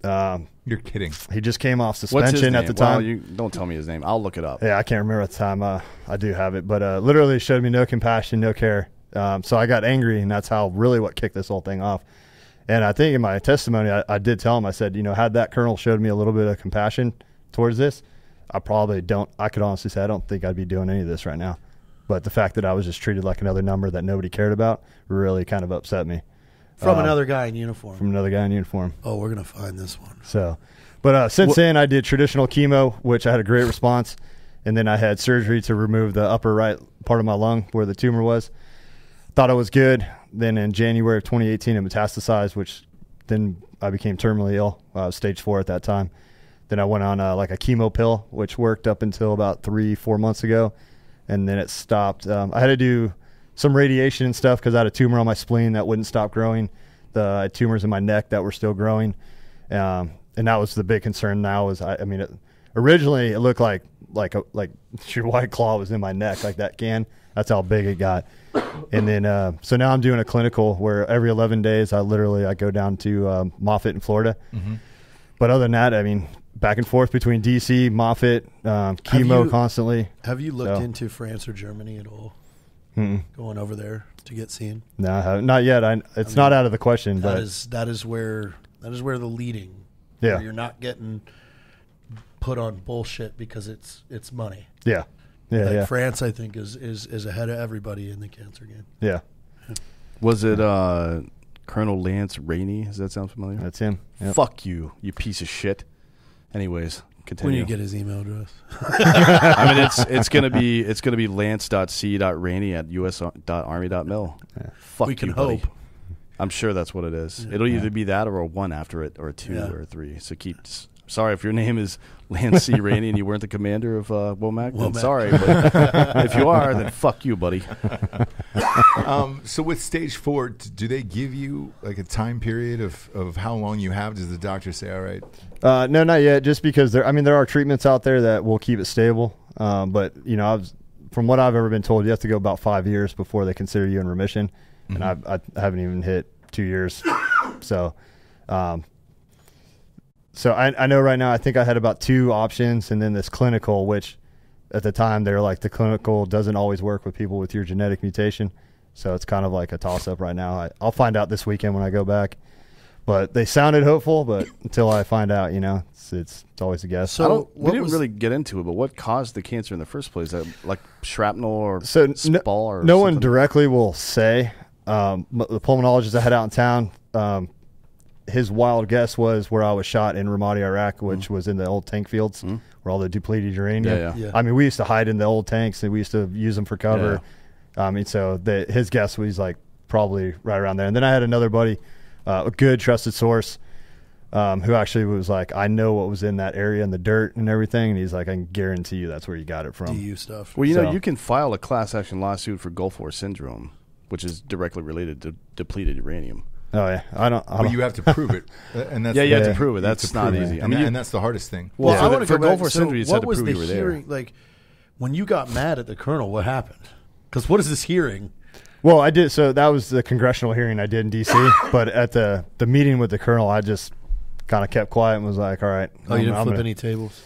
Speaker 5: Um,
Speaker 3: You're kidding.
Speaker 5: he just came off suspension at the time.
Speaker 2: Well, you don't tell me his name. I'll look it up.
Speaker 5: Yeah, I can't remember at the time. Uh, I do have it, but uh, literally showed me no compassion, no care. Um, so I got angry, and that's how really what kicked this whole thing off. And I think in my testimony, I, I did tell him, I said, you know, had that colonel showed me a little bit of compassion towards this, I probably don't. I could honestly say I don't think I'd be doing any of this right now. But the fact that I was just treated like another number that nobody cared about really kind of upset me
Speaker 4: from
Speaker 5: um,
Speaker 4: another guy in uniform.
Speaker 5: from another guy in uniform.
Speaker 4: oh, we're gonna find this one.
Speaker 5: So, but uh, since then, I did traditional chemo, which I had a great response, and then I had surgery to remove the upper right part of my lung where the tumor was. Thought it was good. Then in January of 2018, it metastasized, which then I became terminally ill. I was stage four at that time. Then I went on uh, like a chemo pill, which worked up until about three, four months ago, and then it stopped. Um, I had to do some radiation and stuff because I had a tumor on my spleen that wouldn't stop growing. The tumors in my neck that were still growing, um, and that was the big concern. Now is I, I mean, it, originally it looked like like a, like your white claw was in my neck, like that can. That's how big it got. And then uh, so now I'm doing a clinical where every 11 days I literally I go down to um, Moffitt in Florida. But other than that, I mean, back and forth between DC, Moffitt, um, chemo
Speaker 4: you-
Speaker 5: constantly.
Speaker 4: Have you looked
Speaker 5: So-
Speaker 4: into France or Germany at all?
Speaker 5: Mm-mm.
Speaker 4: Going over there to get seen.
Speaker 5: No, I haven't- yet. I, it's not out of the question,
Speaker 4: That
Speaker 5: but
Speaker 4: is that is where that is where the leading.
Speaker 5: Yeah.
Speaker 4: where you're not getting put on bullshit because it's it's money.
Speaker 5: yeah, yeah,
Speaker 4: Like
Speaker 5: yeah,
Speaker 4: France, I think, is, is is ahead of everybody in the cancer game.
Speaker 5: yeah.
Speaker 2: Was it uh, Colonel Lance Rainey? Does that sound familiar?
Speaker 5: That's him. Yep.
Speaker 2: Fuck you, you piece of shit. Anyways,
Speaker 4: When you get his email address,
Speaker 2: I mean, it's it's gonna be it's gonna be lance.c.rainey at us.army.mil. Fuck
Speaker 4: We can
Speaker 2: you, buddy.
Speaker 4: hope.
Speaker 2: I'm sure that's what it is. It'll either be that or a one after it, or a two
Speaker 4: Yeah.
Speaker 2: or a three. So keep. Sorry if your name is Lance C. Rainey and you weren't the commander of uh, Womack. Then
Speaker 4: Womack.
Speaker 2: sorry, but if you are, then fuck you, buddy.
Speaker 3: Um, so with stage four, do they give you like a time period of, of how long you have? Does the doctor say, all right,
Speaker 5: Uh, no, not yet. Just because there, I mean, there are treatments out there that will keep it stable. Um, but you know, I've, from what I've ever been told, you have to go about five years before they consider you in remission, and I've, I haven't even hit two years. so, um, so I, I know right now. I think I had about two options, and then this clinical, which at the time they're like the clinical doesn't always work with people with your genetic mutation. So it's kind of like a toss up right now. I, I'll find out this weekend when I go back. But they sounded hopeful, but until I find out, you know, it's it's, it's always a guess.
Speaker 4: So-
Speaker 2: don't. We
Speaker 4: what
Speaker 2: didn't
Speaker 4: was-
Speaker 2: really get into it, but what caused the cancer in the first place? That like shrapnel or
Speaker 5: so n-
Speaker 2: spall or
Speaker 5: no one
Speaker 2: something?
Speaker 5: directly will say. Um, m- the pulmonologist I had out in town, um, his wild guess was where I was shot in Ramadi, Iraq, which was in the old tank fields where all the depleted uranium.
Speaker 2: Yeah, yeah.
Speaker 4: Yeah.
Speaker 5: I mean, we used to hide in the old tanks and we used to use them for cover. Yeah. I mean, so the, his guess was like probably right around there. And then I had another buddy, uh, a good trusted source, um, who actually was like, I know what was in that area and the dirt and everything. And he's like, I can guarantee you that's where you got it from.
Speaker 4: DU stuff.
Speaker 2: Well, you know, you can file a class action lawsuit for Gulf War syndrome, which is directly related to depleted uranium.
Speaker 5: Oh yeah, I don't. I
Speaker 3: But
Speaker 5: don't
Speaker 3: you have to prove it, and that's
Speaker 2: Yeah, you have to prove it. That's
Speaker 3: to
Speaker 2: not
Speaker 3: prove it.
Speaker 2: easy. I
Speaker 3: and,
Speaker 2: mean,
Speaker 3: that-
Speaker 2: you-
Speaker 3: and that's the hardest thing.
Speaker 2: Well,
Speaker 4: yeah,
Speaker 2: for
Speaker 4: I want to go back.
Speaker 2: Gulf War
Speaker 4: So
Speaker 2: Syndrome, you had
Speaker 4: what
Speaker 2: to
Speaker 4: was
Speaker 2: prove
Speaker 4: the
Speaker 2: you were there.
Speaker 4: hearing like when you got mad at the colonel? What happened? Because what is this hearing?
Speaker 5: Well, I did. So that was the congressional hearing I did in D.C. but at the the meeting with the colonel, I just kind of kept quiet and was like, "All right."
Speaker 4: Oh, you
Speaker 5: I'm-
Speaker 4: didn't
Speaker 5: I'm
Speaker 4: flip
Speaker 5: gonna-
Speaker 4: any tables.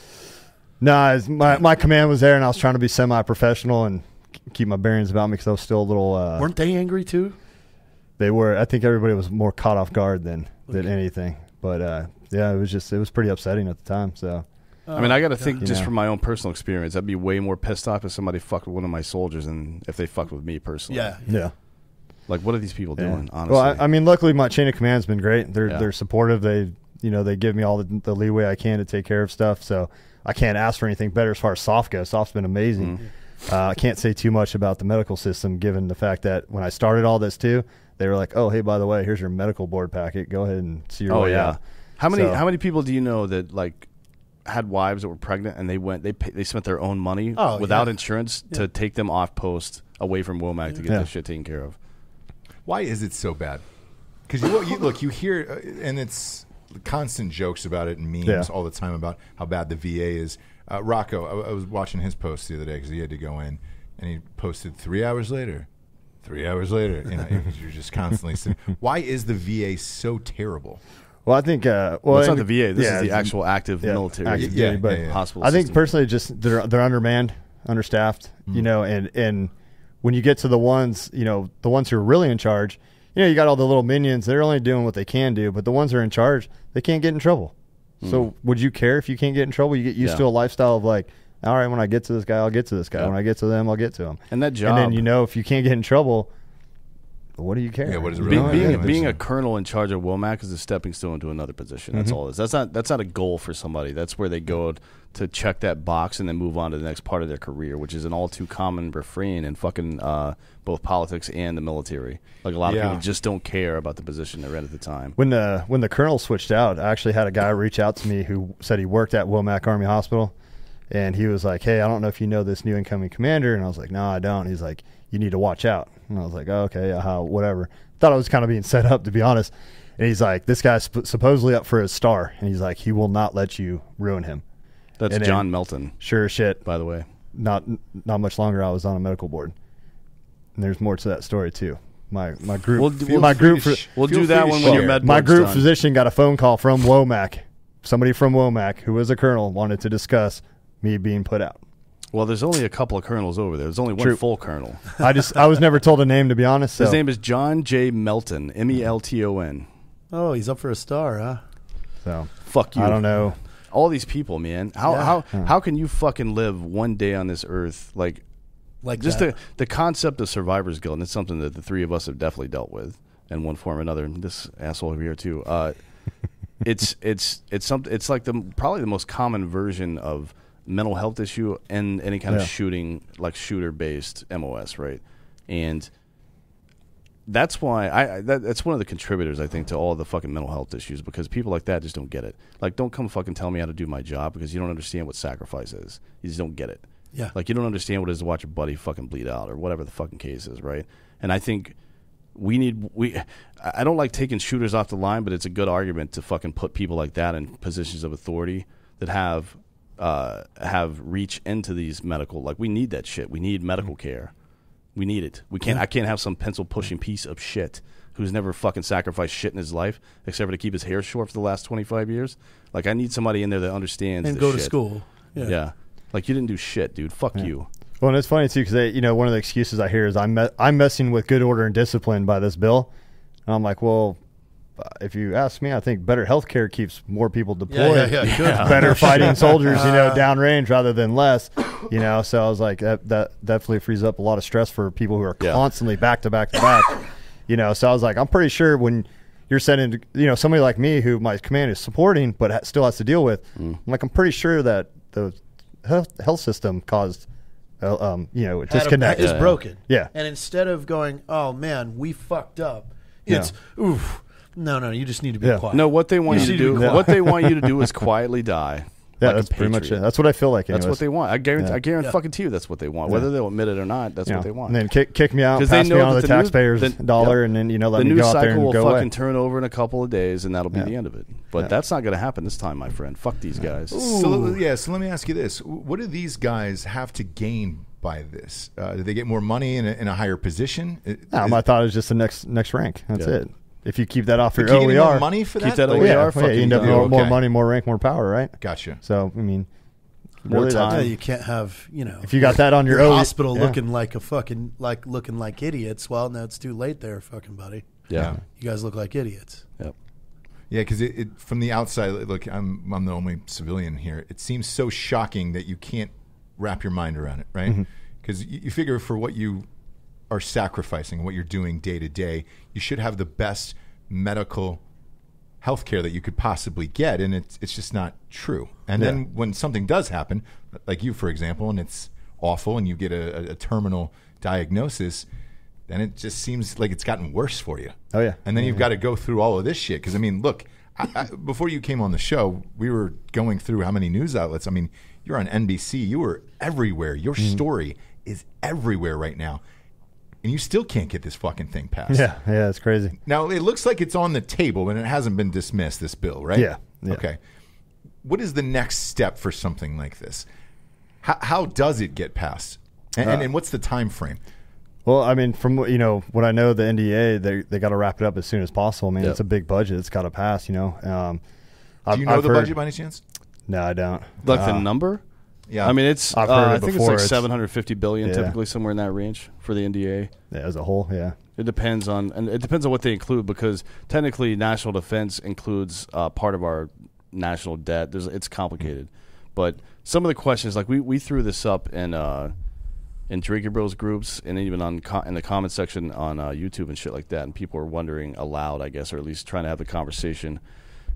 Speaker 5: No, it's- my my command was there, and I was trying to be semi professional and keep my bearings about me because I was still a little. Uh,
Speaker 4: Weren't they angry too?
Speaker 5: They were. I think everybody was more caught off guard than than anything. But uh, yeah, it was just it was pretty upsetting at the time. So
Speaker 2: I mean, I got to think
Speaker 5: You
Speaker 2: just
Speaker 5: know.
Speaker 2: from my own personal experience. I'd be way more pissed off if somebody fucked with one of my soldiers than if they fucked with me personally.
Speaker 4: Yeah.
Speaker 5: yeah.
Speaker 2: Like, what are these people
Speaker 5: Yeah.
Speaker 2: doing? Honestly,
Speaker 5: Well, I, I mean, luckily my chain of command's been great. They're
Speaker 2: Yeah.
Speaker 5: they're supportive. They you know they give me all the, the leeway I can to take care of stuff. So I can't ask for anything better as far as soft goes. Soft's been amazing.
Speaker 2: Mm-hmm.
Speaker 5: Uh, I can't say too much about the medical system, given the fact that when I started all this too, they were like, "Oh, hey, by the way, here's your medical board packet. Go ahead and see your
Speaker 2: oh
Speaker 5: way
Speaker 2: yeah.
Speaker 5: out."
Speaker 2: How many
Speaker 5: So-
Speaker 2: how many people do you know that like had wives that were pregnant and they went they pay, they spent their own money
Speaker 4: Oh,
Speaker 2: without
Speaker 4: yeah.
Speaker 2: insurance to take them off post away from Womack to get
Speaker 5: Yeah.
Speaker 2: this shit taken care of.
Speaker 3: Why is it so bad? Because you, you look, you hear, uh, and it's constant jokes about it and memes
Speaker 5: Yeah.
Speaker 3: all the time about how bad the VA is. Uh, Rocco, I, I was watching his post the other day because he had to go in, and he posted three hours later. Three hours later, you know, you're just constantly. saying, Why is the VA so terrible?
Speaker 5: Well, I think. Uh, well,
Speaker 2: Well, it's not the VA. This
Speaker 5: yeah,
Speaker 2: is the actual active
Speaker 5: yeah,
Speaker 2: military
Speaker 5: active
Speaker 3: Yeah,
Speaker 5: duty, but
Speaker 3: yeah, yeah.
Speaker 2: hospital.
Speaker 5: I think
Speaker 2: system.
Speaker 5: personally, just they're they're undermanned, understaffed. You know, and and when you get to the ones, you know, the ones who are really in charge, you know, you got all the little minions. They're only doing what they can do, but the ones who are in charge, they can't get in trouble. So would you care if you can't get in trouble? You get used
Speaker 2: Yeah.
Speaker 5: to a lifestyle of like, all right, when I get to this guy, I'll get to this guy.
Speaker 2: Yeah.
Speaker 5: When I get to them, I'll get to them.
Speaker 2: And that job.
Speaker 5: And then you know, if you can't get in trouble, what do you care?
Speaker 3: Yeah, what does it really
Speaker 5: know?
Speaker 2: Being, being,
Speaker 3: Yeah.
Speaker 2: being a colonel in charge of Womack is a stepping stone to another position. That's all it is. That's not that's not a goal for somebody. That's where they go to check that box and then move on to the next part of their career, which is an all too common refrain in fucking uh, both politics and the military. Like a lot
Speaker 3: Yeah.
Speaker 2: of people just don't care about the position they're in at the time.
Speaker 5: When the when the colonel switched out, I actually had a guy reach out to me who said he worked at Womack Army Hospital, and he was like, "Hey, I don't know if you know this new incoming commander," and I was like, "No, I don't." He's like, "You need to watch out," and I was like, oh, "Okay, how whatever." Thought I was kind of being set up to be honest, and he's like, "This guy's sp- supposedly up for his star," and he's like, "He will not let you ruin him."
Speaker 2: That's
Speaker 5: And then-
Speaker 2: John Melton,
Speaker 5: Sure shit.
Speaker 2: by the way.
Speaker 5: Not not much longer. I was on a medical board, and there's more to that story too. My my group,
Speaker 2: We'll do-
Speaker 5: my group,
Speaker 2: We'll do that one when your med
Speaker 5: my group
Speaker 2: done.
Speaker 5: physician got a phone call from Womack. Somebody from Womack, who was a colonel, wanted to discuss me being put out.
Speaker 2: Well, there's only a couple of colonels over there. There's only one
Speaker 5: True.
Speaker 2: full colonel.
Speaker 5: I just I was never told a name to be honest. So
Speaker 2: His name is John J. Melton, M E L T O N.
Speaker 4: Oh, he's up for a star, huh?
Speaker 5: so
Speaker 2: Fuck you.
Speaker 5: I don't know.
Speaker 2: all these people, man. How
Speaker 4: Yeah.
Speaker 2: how how can you fucking live one day on this earth like
Speaker 4: Like
Speaker 2: just
Speaker 4: that.
Speaker 2: the the concept of survivor's guilt? And it's something that the three of us have definitely dealt with in one form or another. And this asshole over here too. Uh, it's it's it's something. It's like the probably the most common version of mental health issue and any kind
Speaker 5: Yeah.
Speaker 2: of shooting like shooter based MOS, right? And that's why I, that, that's one of the contributors I think to all the fucking mental health issues because people like that just don't get it. Like, don't come fucking tell me how to do my job because you don't understand what sacrifice is. You just don't get it.
Speaker 4: Yeah.
Speaker 2: Like you don't understand what it is to watch a buddy fucking bleed out or whatever the fucking case is, right? And I think we need we. I don't like taking shooters off the line, but it's a good argument to fucking put people like that in positions of authority that have uh, have reach into these medical. Like we need that shit. We need medical care. We need it. We can't. I can't have some pencil pushing piece of shit who's never fucking sacrificed shit in his life except for to keep his hair short for the last twenty five years. Like I need somebody in there that understands
Speaker 4: and
Speaker 2: this
Speaker 4: go to
Speaker 2: shit.
Speaker 4: school.
Speaker 2: Yeah. Like you didn't do shit, dude. Fuck you.
Speaker 5: Well, and it's funny too because you know one of the excuses I hear is I'm me- I'm messing with good order and discipline by this bill, and I'm like, well, if you ask me, I think better health care keeps more people deployed,
Speaker 4: yeah, yeah, good.
Speaker 5: better fighting soldiers, you know, downrange rather than less, you know. So I was like, that that definitely frees up a lot of stress for people who are
Speaker 2: Yeah.
Speaker 5: constantly back to back to back, you know. So I was like, I'm pretty sure when you're sending, you know, somebody like me who my command is supporting but ha- still has to deal with,
Speaker 2: Mm.
Speaker 5: I'm like, I'm pretty sure that the health, health system caused, uh, um, you know,
Speaker 4: Had
Speaker 5: disconnect.
Speaker 4: is
Speaker 2: Yeah.
Speaker 4: broken.
Speaker 5: Yeah.
Speaker 4: And instead of going, oh man, we fucked up, it's oof. No, no, you just need to be
Speaker 5: Yeah.
Speaker 4: quiet.
Speaker 2: No, what they want
Speaker 4: You
Speaker 2: you, to
Speaker 4: need to
Speaker 2: do,
Speaker 4: be
Speaker 2: what they want you to do is quietly die,
Speaker 5: Yeah,
Speaker 2: like a
Speaker 5: that's pretty much
Speaker 2: patriot.
Speaker 5: it. That's what I feel like.
Speaker 2: That's what
Speaker 5: anyways.
Speaker 2: they want. I guarantee.
Speaker 5: Yeah.
Speaker 2: I guarantee
Speaker 4: Yeah.
Speaker 2: fucking to you that's what they want. Whether they'll admit it or not, that's
Speaker 5: You
Speaker 2: what they want.
Speaker 5: And then kick, kick me out,
Speaker 2: 'Cause they
Speaker 5: pass me
Speaker 2: know
Speaker 5: on to the
Speaker 2: the news-
Speaker 5: taxpayers
Speaker 2: the-
Speaker 5: dollar,
Speaker 2: yep.
Speaker 5: and then you know let
Speaker 2: the
Speaker 5: me
Speaker 2: news
Speaker 5: go out there
Speaker 2: cycle
Speaker 5: and
Speaker 2: will
Speaker 5: go
Speaker 2: fucking
Speaker 5: away.
Speaker 2: turn over in a couple of days, and that'll be
Speaker 5: Yeah.
Speaker 2: the end of it. But
Speaker 5: Yeah.
Speaker 2: that's not going to happen this time, my friend. Fuck these guys.
Speaker 3: So yeah, so let me ask you this: What do these guys have to gain by this? Uh, do they get more money in a, in a higher position? It-
Speaker 5: No,
Speaker 3: is-
Speaker 5: my thought is just the next next rank. That's
Speaker 2: Yeah.
Speaker 5: it. If you keep that off your
Speaker 3: do you get any more money for
Speaker 2: Keep
Speaker 3: that?
Speaker 2: that
Speaker 3: Like-
Speaker 2: OER
Speaker 5: yeah, yeah,
Speaker 2: fucking
Speaker 5: you end up
Speaker 2: done.
Speaker 5: more, more money, more rank, more power, right?
Speaker 3: Gotcha.
Speaker 5: So I mean,
Speaker 2: More
Speaker 5: really,
Speaker 2: time.
Speaker 4: Yeah, you can't have you know.
Speaker 5: If you got that on your
Speaker 4: your
Speaker 5: OE
Speaker 4: hospital
Speaker 5: yeah.
Speaker 4: looking like a fucking like looking like idiots. Well, no, it's too late there, fucking buddy.
Speaker 2: Yeah.
Speaker 4: You guys look like idiots.
Speaker 2: Yep.
Speaker 3: Yeah, because it, it from the outside, look, I'm I'm the only civilian here. It seems so shocking that you can't wrap your mind around it, right? Mm-hmm. Because you, you figure for what you are sacrificing, what you're doing day to day, you should have the best medical health care that you could possibly get, and it's it's just not true. And
Speaker 5: Yeah.
Speaker 3: then when something does happen, like you, for example, and it's awful, and you get a, a, terminal diagnosis, then it just seems like it's gotten worse for you.
Speaker 5: Oh, yeah.
Speaker 3: And then you've got to go through all of this shit. Because I mean, look, I, I, before you came on the show, we were going through how many news outlets. I mean, you're on NBC. You were everywhere. Your
Speaker 5: Mm-hmm.
Speaker 3: story is everywhere right now, and you still can't get this fucking thing passed.
Speaker 5: yeah, yeah, it's crazy.
Speaker 3: Now it looks like it's on the table, and it hasn't been dismissed. This bill, right?
Speaker 5: Yeah, yeah.
Speaker 3: Okay. What is the next step for something like this? How, how does it get passed? And,
Speaker 5: Uh,
Speaker 3: and, and what's the time frame?
Speaker 5: Well, I mean, from what you know, what I know, the NDA they they got to wrap it up as soon as possible. I mean,
Speaker 2: Yep.
Speaker 5: it's a big budget; it's got to pass. You know. Um,
Speaker 3: Do you know the budget by any chance?
Speaker 5: No, I don't.
Speaker 2: Like
Speaker 5: Uh,
Speaker 2: the number?
Speaker 3: Yeah.
Speaker 2: I mean, it's.
Speaker 5: I've
Speaker 2: uh,
Speaker 5: it
Speaker 2: I think
Speaker 5: before.
Speaker 2: it's like
Speaker 5: It's-
Speaker 2: 750 billion,
Speaker 5: Yeah.
Speaker 2: typically somewhere in that range for the NDA.
Speaker 5: Yeah, as a whole, yeah.
Speaker 2: It depends on, and it depends on what they include because technically, national defense includes uh, part of our national debt. There's, it's complicated, but some of the questions, like we, we threw this up in uh, in Drinking Bros groups and even on co- in the comment section on uh, YouTube and shit like that, and people were wondering aloud, I guess, or at least trying to have the conversation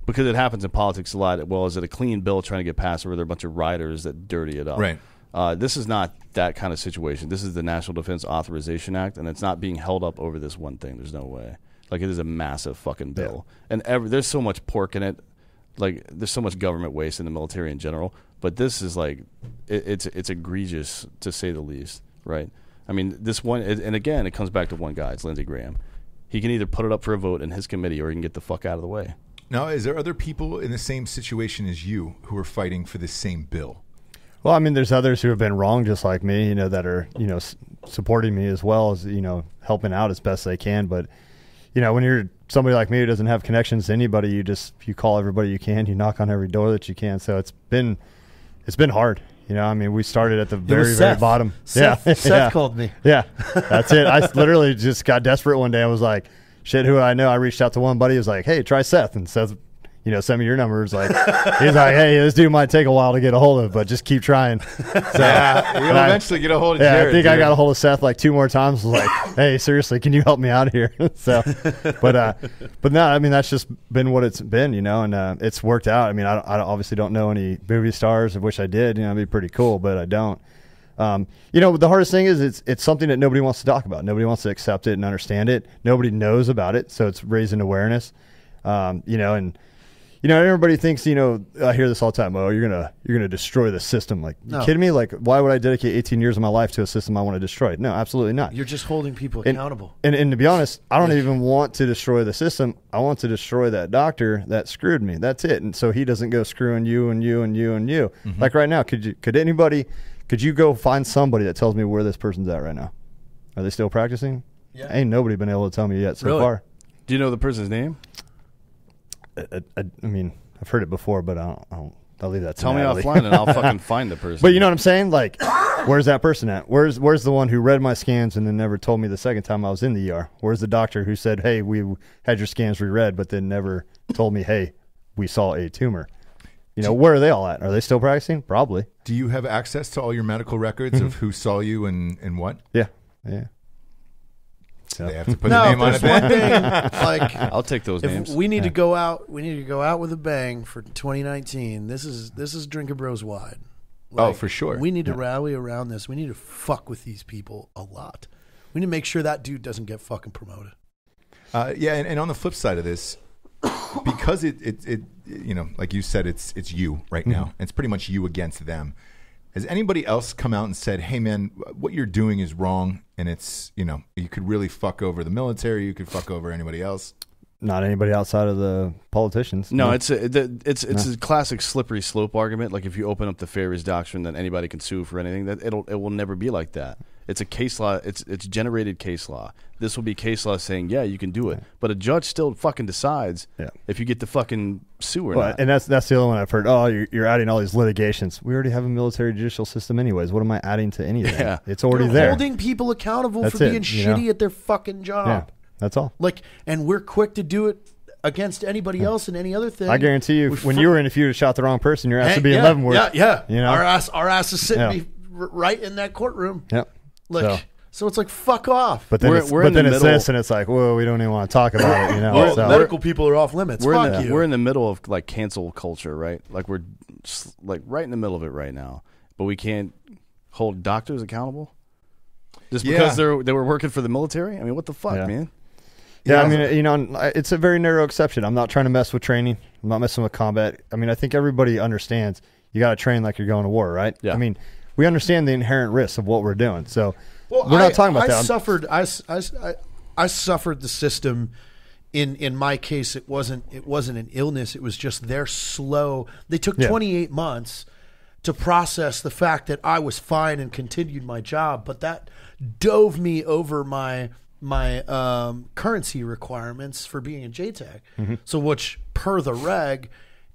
Speaker 2: because it happens in politics a lot. Well, is it a clean bill trying to get passed, or are there a bunch of riders that dirty it up?
Speaker 3: Right.
Speaker 2: Uh, this is not that kind of situation. This is the National Defense Authorization Act, and it's not being held up over this one thing. There's no way. Like it is a massive fucking bill, and every, there's so much pork in it. Like there's so much government waste in the military in general. But this is like, it, it's it's egregious to say the least, right? I mean, this one, and again, it comes back to one guy. It's Lindsey Graham. He can either put it up for a vote in his committee, or he can get the fuck out of the way.
Speaker 3: Now, is there other people in the same situation as you who are fighting for the same bill?
Speaker 5: Well, I mean, there's others who have been wrong, just like me, you know, that are you know s- supporting me as well as you know helping out as best they can. But you know, when you're somebody like me who doesn't have connections to anybody, you just you call everybody you can, you knock on every door that you can. So it's been it's been hard. You know, I mean, we started at the very very bottom.
Speaker 4: Seth,
Speaker 5: yeah,
Speaker 4: Seth
Speaker 5: yeah.
Speaker 4: called me.
Speaker 5: Yeah, that's it. I literally just got desperate one day. I was like, shit, who I know. I reached out to one buddy. Was like, hey, try Seth. And Seth, you know, send me your numbers. Like, he's like, hey, this dude might take a while to get a hold of, but just keep trying. So,
Speaker 3: Yeah, you'll
Speaker 5: and I-
Speaker 3: eventually get a hold of
Speaker 5: yeah,
Speaker 3: Jared.
Speaker 5: I think I got a hold of Seth like two more times. Was like, hey, seriously, can you help me out here? so, but uh, but no, I mean that's just been what it's been, you know, and uh, it's worked out. I mean, I, I obviously don't know any movie stars. I wish I did. You know, it'd be pretty cool, but I don't. Um, you know, the hardest thing is it's it's something that nobody wants to talk about. Nobody wants to accept it and understand it. Nobody knows about it, so it's raising awareness. Um, you know, and you know, everybody thinks, you know, I hear this all the time. Oh, you're gonna you're gonna destroy the system. Like, you
Speaker 4: No.
Speaker 5: kidding me? Like, why would I dedicate 18 years of my life to a system I want to destroy? No, absolutely not.
Speaker 4: You're just holding people
Speaker 5: and,
Speaker 4: accountable.
Speaker 5: And, and to be honest, I don't even want to destroy the system. I want to destroy that doctor that screwed me. That's it. And so he doesn't go screwing you and you and you and you.
Speaker 4: Mm-hmm.
Speaker 5: Like right now, could you could anybody could you go find somebody that tells me where this person's at right now? Are they still practicing?
Speaker 4: Yeah.
Speaker 5: Ain't nobody been able to tell me yet so
Speaker 4: Really?
Speaker 5: far.
Speaker 2: Do you know the person's name?
Speaker 5: I, I, I mean, I've heard it before, but I don't. I don't I'll leave that. To
Speaker 2: Tell me
Speaker 5: Natalie.
Speaker 2: offline, and I'll fucking find the person.
Speaker 5: But you know what I'm saying? Like, where's that person at? Where's Where's the one who read my scans and then never told me the second time I was in the ER? Where's the doctor who said, "Hey, we had your scans reread," but then never told me, "Hey, we saw a tumor." You know, where are they all at? Are they still practicing? Probably.
Speaker 3: Do you have access to all your medical records
Speaker 5: Mm-hmm.
Speaker 3: of who saw you and, and what?
Speaker 5: Yeah, yeah.
Speaker 3: They have to put
Speaker 4: no,
Speaker 3: a name on it.
Speaker 4: there's one
Speaker 3: then?
Speaker 4: thing. Like,
Speaker 2: I'll take those
Speaker 4: if
Speaker 2: names.
Speaker 4: we need to go out, we need to go out with a bang for 2019. This is this is Drinking Bros wide.
Speaker 3: Oh, for sure.
Speaker 4: We need to rally around this. We need to fuck with these people a lot. We need to make sure that dude doesn't get fucking promoted.
Speaker 3: Uh, yeah, and, and on the flip side of this, because because it, it it you know like you said it's it's you right
Speaker 2: Mm-hmm.
Speaker 3: now. It's pretty much you against them. Has anybody else come out and said, "Hey, man, what you're doing is wrong," and it's you know you could really fuck over the military, you could fuck over anybody else.
Speaker 5: Not anybody outside of the politicians.
Speaker 2: No, it's a, the- it's it's a classic slippery slope argument. Like if you open up the Feres doctrine, that anybody can sue for anything. That it'll it will never be like that. It's a case law. It's it's generated case law. This will be case law saying, yeah, you can do it, but a judge still fucking decides
Speaker 5: Yeah.
Speaker 2: if you get to fucking sue or
Speaker 5: Well,
Speaker 2: not.
Speaker 5: and that's that's the other one I've heard. Oh, you're, you're adding all these litigations. We already have a military judicial system, anyways. What am I adding to anything?
Speaker 2: Yeah.
Speaker 5: It's already
Speaker 4: They're
Speaker 5: there.
Speaker 4: holding people accountable
Speaker 5: That's
Speaker 4: for
Speaker 5: it,
Speaker 4: being
Speaker 5: you know?
Speaker 4: shitty at their fucking job.
Speaker 5: yeah, that's all.
Speaker 4: Like, and we're quick to do it against anybody else and any other thing.
Speaker 5: I guarantee you, when
Speaker 4: fr-
Speaker 5: you were in, if you shot the wrong person, your ass
Speaker 4: Hey,
Speaker 5: would be in
Speaker 4: yeah,
Speaker 5: Leavenworth.
Speaker 4: Yeah, yeah.
Speaker 5: You know?
Speaker 4: our ass, our ass is sitting
Speaker 5: Yeah.
Speaker 4: right in that courtroom.
Speaker 5: Yep.
Speaker 4: Like,
Speaker 5: So-
Speaker 4: so, it's like fuck off.
Speaker 5: But then,
Speaker 2: We're-
Speaker 5: it's,
Speaker 2: we're
Speaker 5: but
Speaker 2: in the
Speaker 5: it's
Speaker 2: middle-
Speaker 5: this, and it's like, whoa, we don't even want to talk about it. You know,
Speaker 4: Well,
Speaker 5: so,
Speaker 4: medical people are off limits.
Speaker 2: we're
Speaker 4: fuck
Speaker 2: in the,
Speaker 4: you.
Speaker 2: we're in the middle of like cancel culture, right? Like we're s- like right in the middle of it right now, but we can't hold doctors accountable just
Speaker 3: Yeah.
Speaker 2: because they're they were working for the military. I mean, what the fuck,
Speaker 5: Yeah.
Speaker 2: man?
Speaker 5: Yeah, I mean, you know, uh, it's a very narrow exception. I'm not trying to mess with training. I'm not messing with combat. I mean, I think everybody understands you got to train like you're going to war, right?
Speaker 2: Yeah.
Speaker 5: I mean, we understand the inherent risks of what we're doing. So
Speaker 4: Well,
Speaker 5: we're not
Speaker 4: I-
Speaker 5: talking about
Speaker 4: I
Speaker 5: that.
Speaker 4: Suffered. I, s- I I- suffered the system. In in my case, it wasn't it wasn't an illness. It was just they're slow. They took
Speaker 5: Yeah.
Speaker 4: 28 months to process the fact that I was fine and continued my job, but that dove me over my my um, currency requirements for being a JTAC.
Speaker 5: Mm-hmm.
Speaker 4: So, which per the reg,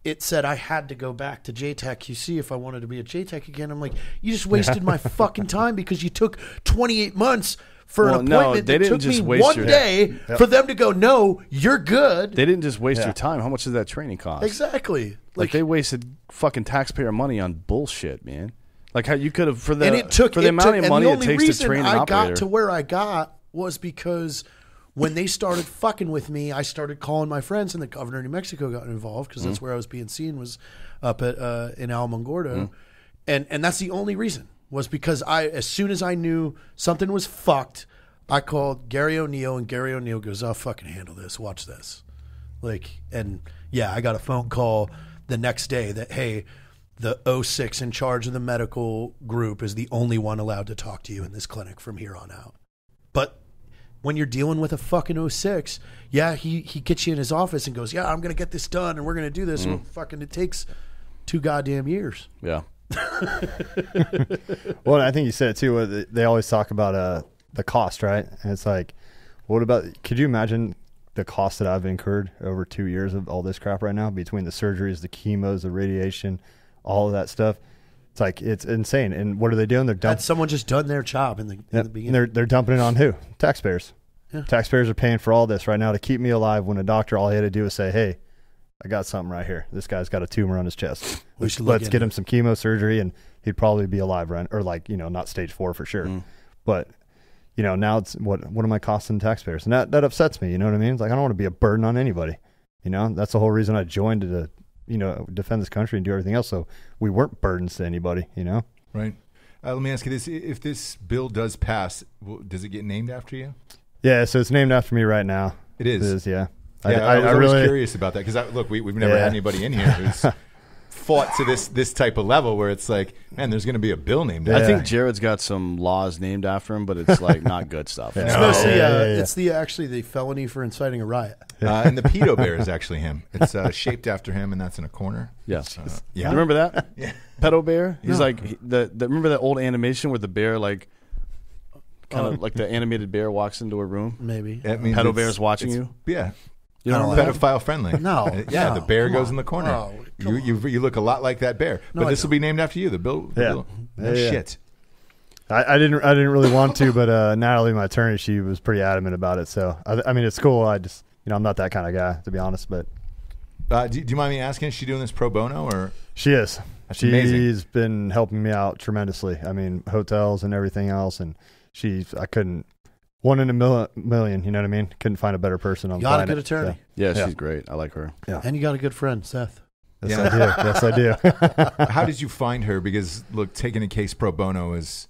Speaker 4: it said I had to go back to JTAC QC if I wanted to be a JTAC again. I'm like, you just wasted my fucking time because you took 28 months for
Speaker 2: Well,
Speaker 4: an
Speaker 2: no,
Speaker 4: appointment
Speaker 2: they
Speaker 4: that
Speaker 2: didn't
Speaker 4: took
Speaker 2: just
Speaker 4: me
Speaker 2: waste
Speaker 4: one
Speaker 2: your-
Speaker 4: day for them to go, no, you're good.
Speaker 2: They didn't just waste
Speaker 5: Yeah.
Speaker 2: your time. How much does that training cost?
Speaker 4: exactly.
Speaker 2: Like, they wasted fucking taxpayer money on bullshit, man. Like how you could have for the
Speaker 4: and it took
Speaker 2: for the
Speaker 4: it
Speaker 2: amount
Speaker 4: took-
Speaker 2: of money
Speaker 4: and
Speaker 2: it
Speaker 4: the only
Speaker 2: takes to
Speaker 4: reason
Speaker 2: train an
Speaker 4: I
Speaker 2: operator.
Speaker 4: got to where I got was because when they started fucking with me, I started calling my friends, and the governor of New Mexico got involved because that's where I was being seen was up at uh, in Alamogordo,
Speaker 2: Mm.
Speaker 4: and and that's the only reason was because I as soon as I knew something was fucked, I called Gary O'Neill, and Gary O'Neill goes, "I'll fucking handle this. Watch this." Like, and yeah, I got a phone call the next day that, hey, the 06 in charge of the medical group is the only one allowed to talk to you in this clinic from here on out. But when you're dealing with a fucking 06, yeah, he, he gets you in his office and goes, yeah, I'm going to get this done and we're going to do this. Well, fucking, it takes two goddamn years.
Speaker 2: yeah.
Speaker 5: Well, I think you said it too. uh, they- They always talk about uh, the cost, right? And it's like, what about? Could you imagine the cost that I've incurred over two years of all this crap right now between the surgeries, the chemos, the radiation, all of that stuff? It's like it's insane. And what are they doing? They're
Speaker 4: Had
Speaker 5: dumping.
Speaker 4: someone just done their job in the, in
Speaker 5: Yep.
Speaker 4: the beginning.
Speaker 5: And they're they're dumping it on who? Taxpayers.
Speaker 4: Yeah.
Speaker 5: Taxpayers are paying for all this right now to keep me alive. When a doctor, all he had to do was say, "Hey, I got something right here. This guy's got a tumor on his chest.
Speaker 4: We
Speaker 5: Let's,
Speaker 4: should
Speaker 5: let's get him some chemo surgery, and he'd probably be alive, right? Or like you know, not stage four for sure. Mm. But you know, now it's what what am I costing taxpayers? And that that upsets me. You know what I mean? It's like I don't want to be a burden on anybody. You know, that's the whole reason I joined to you know defend this country and do everything else, so we weren't burdens to anybody. You know.
Speaker 3: Right. Uh, let me ask you this: If this bill does pass, does it get named after you?
Speaker 5: Yeah, so it's named after me right now.
Speaker 3: It is.
Speaker 5: It is, yeah.
Speaker 3: Yeah, I, was always
Speaker 5: really
Speaker 3: curious about that because look, we, we've never
Speaker 5: Yeah.
Speaker 3: had anybody in here who's fought to this this type of level where it's like, man, there's going to be a bill named.
Speaker 5: Yeah.
Speaker 2: I think Jared's got some laws named after him, but it's like not good stuff.
Speaker 5: Yeah.
Speaker 4: It's,
Speaker 5: No.
Speaker 4: mostly, uh,
Speaker 5: yeah, yeah.
Speaker 4: it's the actually the felony for inciting a riot.
Speaker 3: Uh, and the pedo bear is actually him. It's uh, shaped after him, and that's in a corner.
Speaker 2: Yeah.
Speaker 3: Uh,
Speaker 2: You
Speaker 3: yeah.
Speaker 2: remember that?
Speaker 3: Yeah.
Speaker 2: Pedo bear. He's
Speaker 4: No.
Speaker 2: like he- the, the remember that old animation where the bear like kind of
Speaker 4: Uh,
Speaker 2: like the animated bear walks into a room.
Speaker 4: Maybe.
Speaker 3: That means
Speaker 2: Pedo bear's watching you?
Speaker 3: Yeah.
Speaker 2: You know
Speaker 4: don't
Speaker 2: remember that?
Speaker 3: Pedophile friendly.
Speaker 4: No,
Speaker 3: yeah,
Speaker 4: no,
Speaker 3: the bear goes
Speaker 4: on.
Speaker 3: in the corner.
Speaker 4: Oh,
Speaker 3: you, you you look a lot like that bear.
Speaker 4: No,
Speaker 3: but this will be named after you. The bill. The
Speaker 5: Yeah.
Speaker 3: bill. No
Speaker 5: Yeah,
Speaker 3: shit.
Speaker 5: I, I didn't. I didn't really want to, but uh, Natalie, my attorney, she was pretty adamant about it. So I, I mean, it's cool. I just, you know, I'm not that kind of guy to be honest, but
Speaker 3: Uh, do, do you mind me asking? Is she doing this pro bono or?
Speaker 5: she is.
Speaker 3: That's
Speaker 5: She's
Speaker 3: amazing.
Speaker 5: been helping me out tremendously. I mean, hotels and everything else, and she's. I couldn't. One in a mil- million. You know what I mean? Couldn't find a better person on
Speaker 4: You got a
Speaker 5: planet.
Speaker 4: good attorney.
Speaker 2: Yeah,
Speaker 5: Yeah.
Speaker 2: she's great. I like her. Yeah.
Speaker 4: And you got a good friend, Seth.
Speaker 5: Yes,
Speaker 3: Yeah.
Speaker 5: I do. Yes, I do.
Speaker 3: How did you find her? Because look, taking a case pro bono is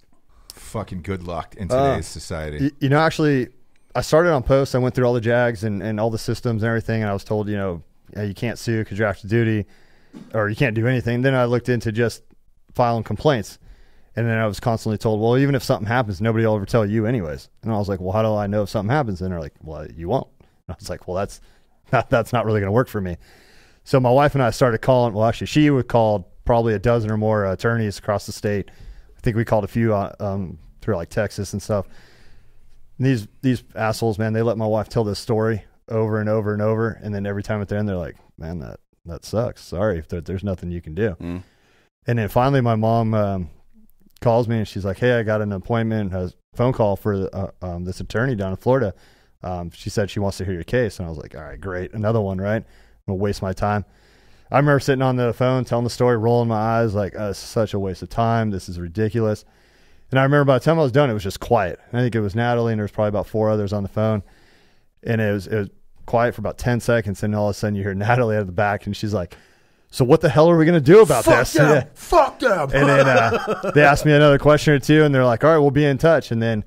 Speaker 3: fucking good luck in
Speaker 5: Uh,
Speaker 3: today's society.
Speaker 5: Y- you know, actually, I started on post. I went through all the jags and, and all the systems and everything, and I was told, you know, yeah, you can't sue because you're active duty, or you can't do anything. Then I looked into just filing complaints, and then I was constantly told, well, even if something happens, nobody will ever tell you anyways. And I was like, well, how do I know if something happens? And they're like, well, you won't. And I was like, well, that's not, that's not really going to work for me. So my wife and I started calling. Well, actually, she would call probably a dozen or more attorneys across the state. I think we called a few uh, um, through like Texas and stuff. And these these assholes, man, they let my wife tell this story over and over and over, and then every time at the end, they're like, "Man, that that sucks. Sorry, if there, there's nothing you can do."
Speaker 2: Mm.
Speaker 5: And then finally, my mom um, calls me and she's like, "Hey, I got an appointment, a phone call for uh, um, this attorney down in Florida. Um, she said she wants to hear your case." And I was like, "All right, great, another one, right? I'm gonna waste my time." I remember sitting on the phone telling the story, rolling my eyes, like, oh, "This is such a waste of time. This is ridiculous." And I remember by the time I was done, it was just quiet. I think it was Natalie, and there was probably about four others on the phone, and it was it was quiet for about ten seconds, and all of a sudden you hear Natalie out of the back, and she's like, "So what the hell are we gonna do about
Speaker 4: Fuck
Speaker 5: this?"
Speaker 4: them.
Speaker 5: Yeah.
Speaker 4: Fuck them.
Speaker 5: And then uh, they asked me another question or two, and they're like, "All right, we'll be in touch." And then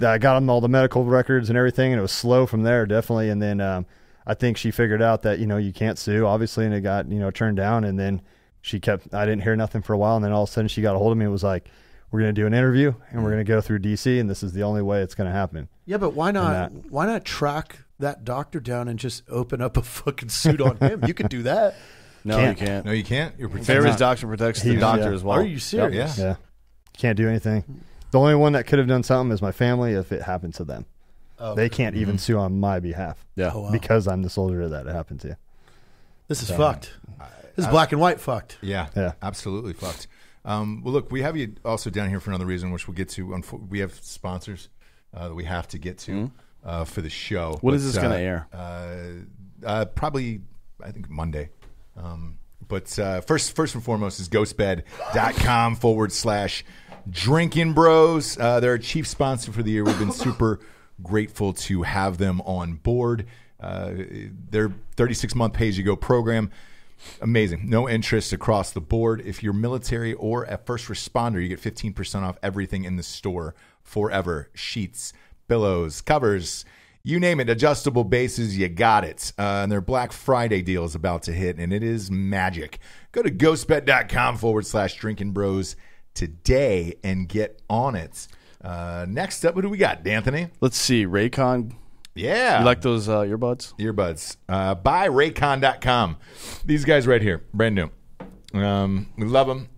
Speaker 5: I got them all the medical records and everything, and it was slow from there, definitely. And then um, I think she figured out that you know you can't sue, obviously, and it got you know turned down. And then she kept. I didn't hear nothing for a while, and then all of a sudden she got a hold of me and was like, "We're going to do an interview, and we're going to go through DC, and this is the only way it's going to happen."
Speaker 4: yeah, but why not? Why not track that doctor down and just open up a fucking suit on him? You could do that.
Speaker 2: No,
Speaker 5: Can't.
Speaker 2: you can't.
Speaker 3: No, you can't. You're
Speaker 2: Feres
Speaker 3: protected.
Speaker 2: doctor protects the
Speaker 5: He's-
Speaker 2: doctor
Speaker 5: yeah.
Speaker 2: as well.
Speaker 4: Are you serious?
Speaker 3: Yeah.
Speaker 5: Yeah, can't do anything. The only one that could have done something is my family if it happened to them. They can't even sue on my behalf
Speaker 2: Yeah.
Speaker 4: Oh, wow.
Speaker 5: because I'm the soldier that it happened to.
Speaker 4: This is fucked. This is black and white fucked.
Speaker 3: Yeah,
Speaker 5: Yeah.
Speaker 3: absolutely fucked. Um, well, look, we have you also down here for another reason, which we'll get to. Unfo- We have sponsors uh, that we have to get to uh, for the show.
Speaker 2: Hmm? What is
Speaker 3: But,
Speaker 2: this gonna
Speaker 3: uh,
Speaker 2: air?
Speaker 3: Uh, uh, probably, I think Monday. Um, but uh, first, first and foremost is ghostbed.com forward slash drinking bros. Uh, they're a chief sponsor for the year. We've been super grateful to have them on board. Uh, their 36 month pay as you go program Amazing. No interest across the board. If you're military or a first responder, you get 15% off everything in the store forever. Sheets, pillows, covers, you name it. Adjustable bases, you got it. Uh, and their Black Friday deal is about to hit, and it is magic. Go to ghostbed.com forward slash drinking bros today and get on it. Uh, next up, what do we got, D'Anthony?
Speaker 2: Let's see. Raycon.
Speaker 3: Yeah.
Speaker 2: You like those uh, earbuds?
Speaker 3: earbuds. Uh, buy Raycon.com. These guys right here, brand new. Um, we love them.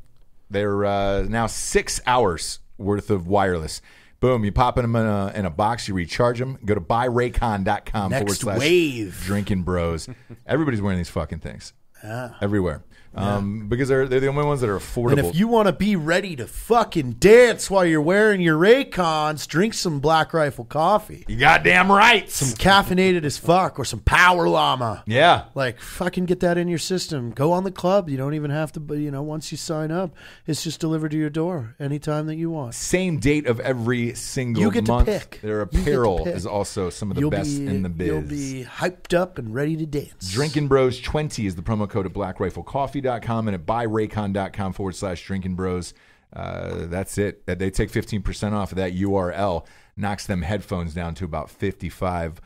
Speaker 3: They're uh, now six hours worth of wireless. Boom, you pop them in a, in a box, you recharge them. Go to buyraycon.com forward
Speaker 4: Next
Speaker 3: slash
Speaker 4: wave.
Speaker 3: drinking bros. Everybody's wearing these fucking things. Ah. Everywhere. Um, because they're, they're the only ones that are affordable.
Speaker 4: And if you want to be ready to fucking dance while you're wearing your Raycons, drink some Black Rifle coffee.
Speaker 3: you goddamn right.
Speaker 4: Some caffeinated as fuck or some Power Llama.
Speaker 3: yeah.
Speaker 4: Like fucking get that in your system. Go on the club. You don't even have to. You know, once you sign up, it's just delivered to your door anytime that you want.
Speaker 3: Same date of every single
Speaker 4: You get to
Speaker 3: month.
Speaker 4: pick.
Speaker 3: Their
Speaker 4: You get to
Speaker 3: apparel
Speaker 4: pick.
Speaker 3: is also some of the best
Speaker 4: be
Speaker 3: in the biz.
Speaker 4: you'll be hyped up and ready to dance.
Speaker 3: Drinking Bros 20 is the promo code at blackriflecoffee.com and at buyraycon.com forward slash drinking bros. Uh, that's it. Uh, They take 15% off of that URL, knocks them headphones down to about 55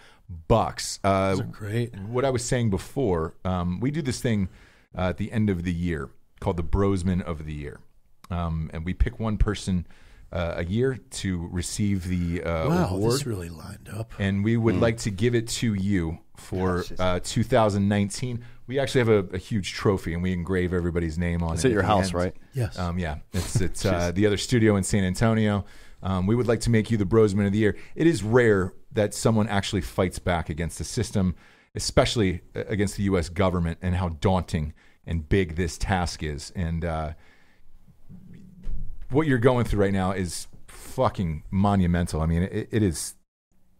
Speaker 3: bucks. Uh,
Speaker 4: great.
Speaker 3: What I was saying before, um, we do this thing uh, at the end of the year called the Brosman of the Year. Um, and we pick one person uh, a year to receive the uh,
Speaker 4: Wow,
Speaker 3: award
Speaker 4: this really lined up.
Speaker 3: and we would like to give it to you for uh, 2019. We actually have a, a huge trophy, and we engrave everybody's name on
Speaker 2: It's
Speaker 3: it.
Speaker 2: at your house,
Speaker 3: end.
Speaker 2: right?
Speaker 4: Yes.
Speaker 3: Um, yeah, it's it's uh, the other studio in San Antonio. Um, we would like to make you the Brosman of the Year. It is rare that someone actually fights back against the system, especially uh, against the U.S. government, and how daunting and big this task is. And uh, what you're going through right now is fucking monumental. I mean, it, it is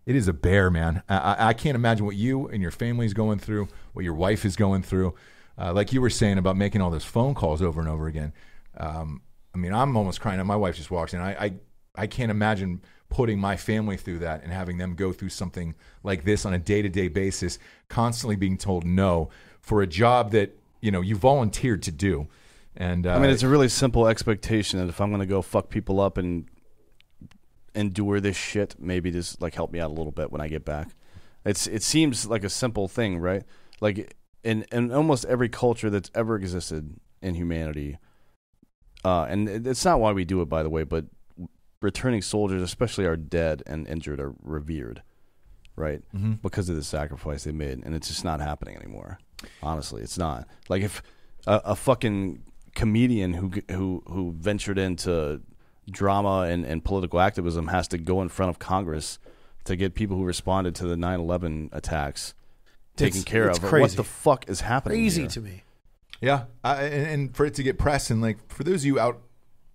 Speaker 3: it is a bear, man. I- I, can't imagine what you and your family is going through, what your wife is going through. Uh, like you were saying about making all those phone calls over and over again. Um, I mean, I'm almost crying. My wife just walks in. I, I I can't imagine putting my family through that and having them go through something like this on a day to day basis, constantly being told no for a job that you know you volunteered to do. And uh,
Speaker 2: I mean, it's a really simple expectation that if I'm going to go fuck people up and endure this shit, maybe just like help me out a little bit when I get back. It's it seems like a simple thing, right? Like in in almost every culture that's ever existed in humanity, uh, and it's not why we do it, by the way, but returning soldiers, especially our dead and injured, are revered, right?
Speaker 3: Mhm.
Speaker 2: Because of the sacrifice they made, and it's just not happening anymore. Honestly, it's not. Like if a, a fucking comedian who who who ventured into drama and, and political activism has to go in front of Congress to get people who responded to the 9/11 attacks taken
Speaker 4: It's-
Speaker 2: care
Speaker 4: it's
Speaker 2: of. What the fuck is happening?
Speaker 4: Crazy
Speaker 2: here?
Speaker 4: to me.
Speaker 3: Yeah, I, and, and for it to get press, and like for those of you out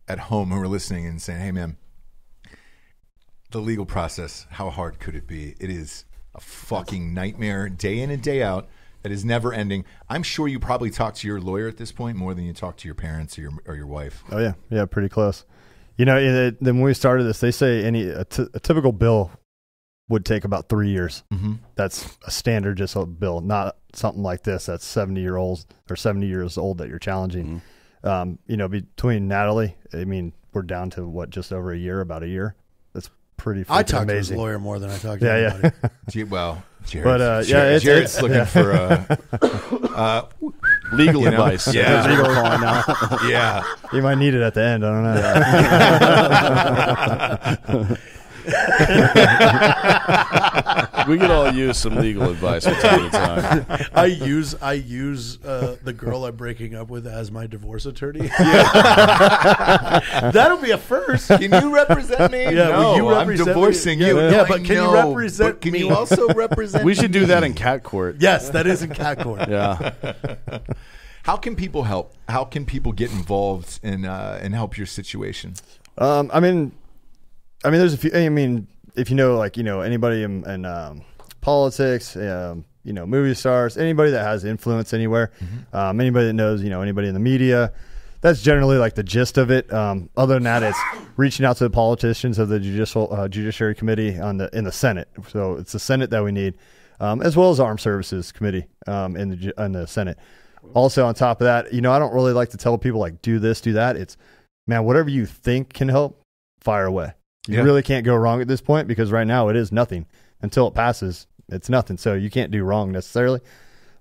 Speaker 3: at home who are listening and saying, "Hey, man, the legal process, how hard could it be? It is a fucking nightmare, day in and day out. That is never ending. I'm sure you probably talk to your lawyer at this point more than you talk to your parents or your or your wife.
Speaker 5: Oh yeah, yeah, pretty close. You know, it, then when we started this, they say any a, t- a typical bill would take about three years.
Speaker 3: Mm-hmm.
Speaker 5: That's a standard just a bill, not something like this that's seventy year olds or seventy years old that you're challenging. Um, you know, between Natalie, I mean, we're down to what just over a year, about a year. That's pretty.
Speaker 4: I
Speaker 5: freaking
Speaker 4: talk to his lawyer more than I talk to
Speaker 5: Yeah,
Speaker 4: anybody.
Speaker 5: yeah.
Speaker 3: Gee, well, Jared,
Speaker 5: But, uh, yeah,
Speaker 3: Jared-
Speaker 5: it's-
Speaker 3: Jared's
Speaker 5: it's-
Speaker 3: looking
Speaker 5: yeah.
Speaker 3: for uh, uh,
Speaker 2: Legal
Speaker 3: You know?
Speaker 2: advice.
Speaker 3: Yeah.
Speaker 2: That's what calling now.
Speaker 3: yeah.
Speaker 5: you might need it at the end. I don't know.
Speaker 2: We could all use some legal advice from time to time.
Speaker 4: I use I use uh, the girl I'm breaking up with as my divorce attorney. That'll be a first.
Speaker 3: Can you represent me?
Speaker 4: Yeah,
Speaker 3: no,
Speaker 4: will you
Speaker 3: I'm
Speaker 4: represent me?
Speaker 3: divorcing
Speaker 4: Yeah,
Speaker 3: you.
Speaker 4: yeah,
Speaker 3: No,
Speaker 4: but
Speaker 3: I
Speaker 4: can you represent
Speaker 3: can
Speaker 4: me?
Speaker 3: you also represent?
Speaker 2: We should do that in cat court.
Speaker 4: Yes, that is in cat court.
Speaker 2: Yeah.
Speaker 3: How can people help? How can people get involved and uh, and help your situation?
Speaker 5: Um, I mean, I mean, there's a few. I mean, if you know, like you know, anybody in, in um, politics, um, you know, movie stars, anybody that has influence anywhere, um, anybody that knows, you know, anybody in the media. That's generally like the gist of it. Um, other than that, it's reaching out to the politicians of the judicial uh, judiciary committee on the in the Senate. So it's the Senate that we need, um, as well as Armed Services Committee um, in the in the Senate. Also, on top of that, you know, I don't really like to tell people like do this, do that. It's man, whatever you think can help, fire away. You
Speaker 3: Yeah.
Speaker 5: really can't go wrong at this point because right now it is nothing until it passes. It's nothing, so you can't do wrong necessarily.